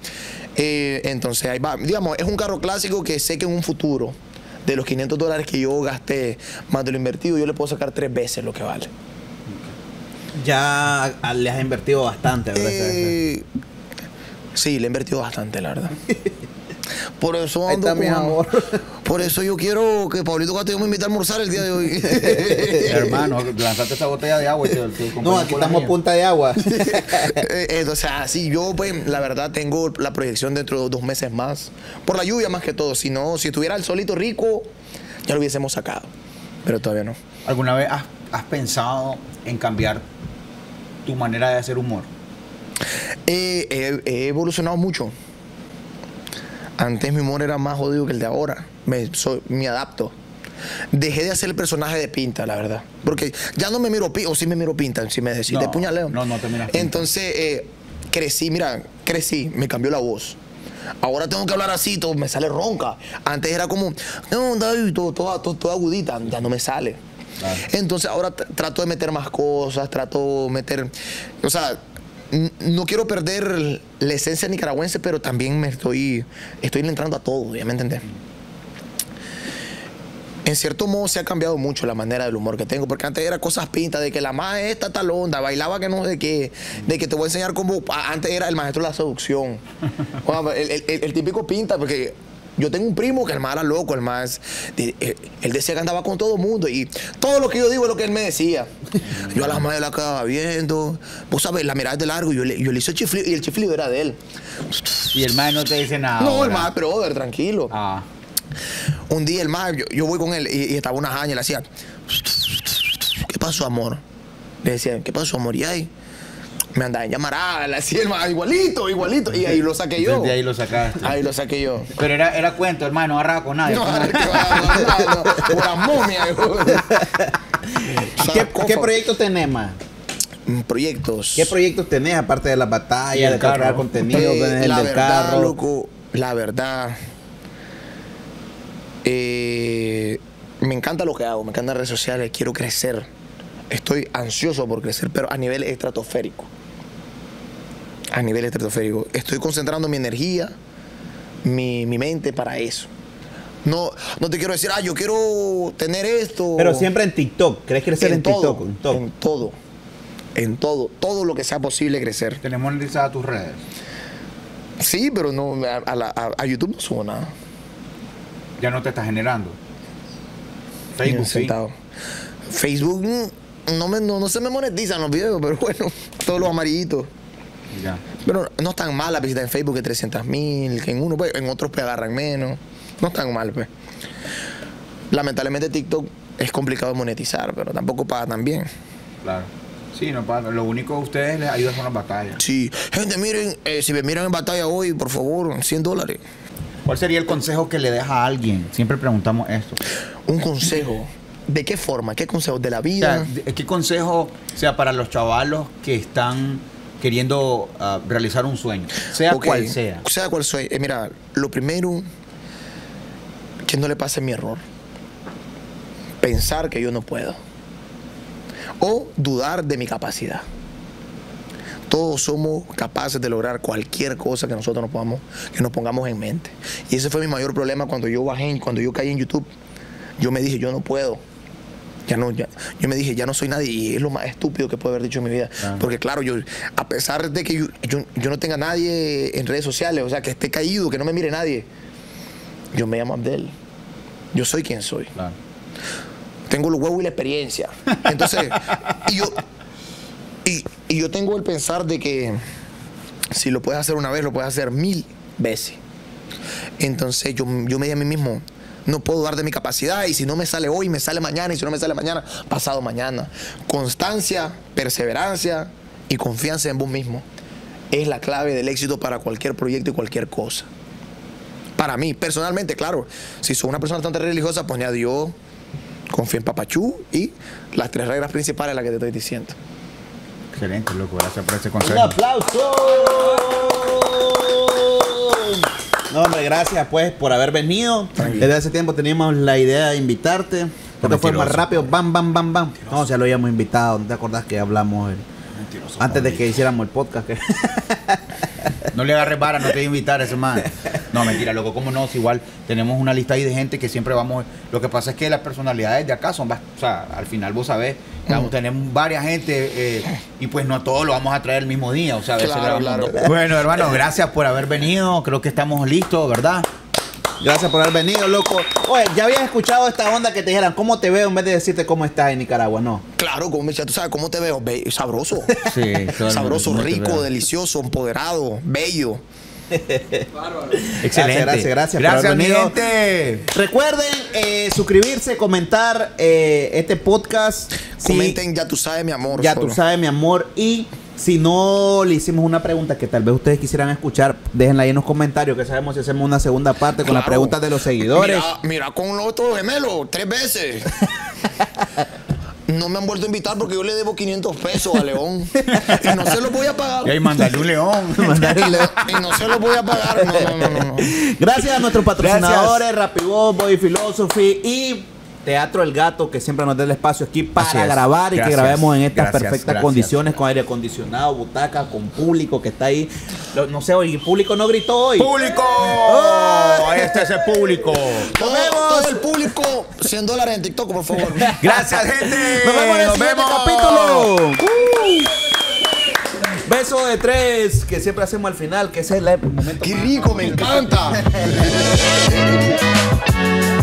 Eh, entonces ahí va. Digamos, es un carro clásico que sé que en un futuro, de los 500 dólares que yo gasté más de lo invertido, yo le puedo sacar tres veces lo que vale. Ya le has invertido bastante, ¿verdad? Eh, sí, le he invertido bastante, la verdad. Por eso Ahí ando mi amor. Por eso yo quiero que Pablito Castillo me invite a almorzar el día de hoy. Hermano, lanzate esa botella de agua y te, te no, aquí estamos mía. punta de agua. Eh, eh, o sea, sí, yo pues la verdad tengo la proyección dentro de dos meses más. Por la lluvia más que todo. Si no, si estuviera el solito rico, ya lo hubiésemos sacado. Pero todavía no. ¿Alguna vez has, has pensado en cambiar tu manera de hacer humor? Eh, he evolucionado mucho. Antes mi humor era más jodido que el de ahora. Me, soy- me adapto. Dejé de hacer el personaje de pinta, la verdad. Porque ya no me miro pinta, o sí me miro pinta, si me decís, No, de puñaleo. no, no te miras pinta. Entonces, eh, crecí, mira, crecí, me cambió la voz. Ahora tengo que hablar así, todo me sale ronca. Antes era como, no, David, todo, todo, todo- todo agudita, ya no me sale. Claro. Entonces ahora trato de meter más cosas, trato de meter, o sea, no quiero perder la esencia nicaragüense, pero también me estoy, estoy entrando a todo, ¿ya me entendés? En cierto modo se ha cambiado mucho la manera del humor que tengo, porque antes era cosas pintas, de que la más esta tal onda, bailaba que no sé qué, de que te voy a enseñar cómo, antes era el maestro de la seducción. El- el- el típico pinta, porque yo tengo un primo que el más era loco, el más, de- él, él decía que andaba con todo el mundo y todo lo que yo digo es lo que él me decía. Yo a la madre la quedaba viendo, vos sabes, la mirada de largo, yo le, yo le hice el chiflido y el chiflido era de él. Y el man no te dice nada. no, el más, brother, tranquilo. Ah, Un día el más, yo, yo voy con él y, y estaba una jaña y le hacía, ¿qué pasó, amor? Le decía, ¿qué pasó, amor? Y ahí, me andaba en llamarada, le hacía el más, igualito, igualito. Y ahí lo saqué yo. de ahí lo sacaste. Ahí lo saqué yo. Pero era, era cuento, hermano, no agarraba con nadie. No, la momia. ¿Qué. ¿Qué proyectos tenés, más? Mm, Proyectos. ¿Qué proyectos tenés aparte de las batallas, el de crear carro. contenido, Eh, tenés el la del verdad, carro? loco, la verdad. eh, me encanta lo que hago, me encantan las redes sociales, quiero crecer. Estoy ansioso por crecer, pero a nivel estratosférico. A nivel estratosférico. Estoy concentrando mi energía, mi, mi mente para eso. No, no te quiero decir, ah, yo quiero tener esto. Pero siempre en TikTok. ¿Querés crecer en, todo, TikTok? En TikTok. en todo. En todo. Todo lo que sea posible crecer. Tenemos monetizadas tus redes. Sí, pero no, a, a la- a- a YouTube no subo nada. Ya no te está generando. Facebook sí. Facebook mm, no, me- no, no se me monetizan los videos, pero bueno, todos los amarillitos. Ya. Pero no es tan mal la visita en Facebook que 300 mil, que en uno, pues, en otros pues agarran menos. No es tan mal, pues. Lamentablemente TikTok es complicado de monetizar, pero tampoco paga tan bien. Claro. Sí, no pasa. Lo único que ustedes les ayuda con las batallas. Sí, gente, miren, eh, si me miran en batalla hoy, por favor, 100 dólares. ¿Cuál sería el consejo que le dejas a alguien? Siempre preguntamos esto. Un consejo. ¿De qué forma? ¿Qué consejo? ¿De la O sea, vida? ¿Qué consejo sea para los chavalos que están queriendo ah, realizar un sueño? Sea cual sea. Sea cual sea. Eh, mira, lo primero, que no le pase mi error. Pensar que yo no puedo. O dudar de mi capacidad. Todos somos capaces de lograr cualquier cosa que nosotros nos, podamos, que nos pongamos en mente. Y ese fue mi mayor problema cuando yo bajé, cuando yo caí en YouTube. Yo me dije, yo no puedo. Ya no, ya, yo me dije, ya no soy nadie. Y es lo más estúpido que puedo haber dicho en mi vida. Claro. Porque claro, yo, a pesar de que yo, yo, yo no tenga nadie en redes sociales, o sea, que esté caído, que no me mire nadie, yo me llamo Abdel. Yo soy quien soy. Claro. Tengo los huevos y la experiencia. Entonces, y yo, y, y yo tengo el pensar de que si lo puedes hacer una vez, lo puedes hacer mil veces. Entonces yo, yo me di a mí mismo, no puedo dar de mi capacidad y si no me sale hoy, me sale mañana y si no me sale mañana, pasado mañana. Constancia, perseverancia y confianza en vos mismo es la clave del éxito para cualquier proyecto y cualquier cosa. Para mí, personalmente, claro, si soy una persona bastante religiosa, pues a Dios, confía en Papachú y las tres reglas principales las que te estoy diciendo. Excelente, loco. Gracias por ese Un consejo. aplauso. No, hombre, gracias pues por haber venido. Tranquilo. Desde hace tiempo teníamos la idea de invitarte. Esto fue más Mentiroso. rápido, bam, bam, bam, bam. No, ya lo habíamos invitado. ¿No te acordás que hablamos el- antes de que hiciéramos el podcast? que- No le agarres vara, no te voy a invitar a ese man. No, mentira, loco, ¿cómo no? Si igual tenemos una lista ahí de gente que siempre vamos. Lo que pasa es que las personalidades de acá son. O sea, al final vos sabés, digamos, tenemos varias gente eh, y pues no a todos lo vamos a traer el mismo día. O sea, a veces Claro, le vamos- claro. Bueno, hermano, gracias por haber venido. Creo que estamos listos, ¿verdad? Gracias por haber venido, loco. Oye, ya habías escuchado esta onda que te dijeran cómo te veo en vez de decirte cómo estás en Nicaragua, ¿no? Claro, como me decía, tú sabes cómo te veo, Be- sabroso. Sí, sabroso, rico, delicioso, empoderado, bello. Excelente. Gracias, gracias Gracias, mi gente. Recuerden eh, suscribirse, comentar eh, este podcast. Sí, Comenten, ya tú sabes, mi amor. ya solo. tú sabes, mi amor. Y si no le hicimos una pregunta que tal vez ustedes quisieran escuchar, déjenla ahí en los comentarios que sabemos si hacemos una segunda parte con las preguntas de los seguidores. Mira, mira con los otros gemelos, tres veces. No me han vuelto a invitar porque yo le debo 500 pesos a León. Y no se los voy a pagar. Y ahí mandale un león. Y no se los voy a pagar. No, no, no, no, no. Gracias a nuestros patrocinadores, Rapibot, Body Philosophy y Teatro El Gato, que siempre nos da el espacio aquí para grabar y Gracias, que grabemos en estas gracias, perfectas gracias. condiciones, con aire acondicionado, butacas, con público que está ahí. Lo- No sé, hoy el público no gritó hoy. ¡Público! Este es el público. Vemos. todo el público, 100 dólares en TikTok, por favor. Gracias, gente. Nos vemos en el siguiente capítulo. Beso de tres, que siempre hacemos al final, que ese es el momento ¡Qué más- rico! Me encanta.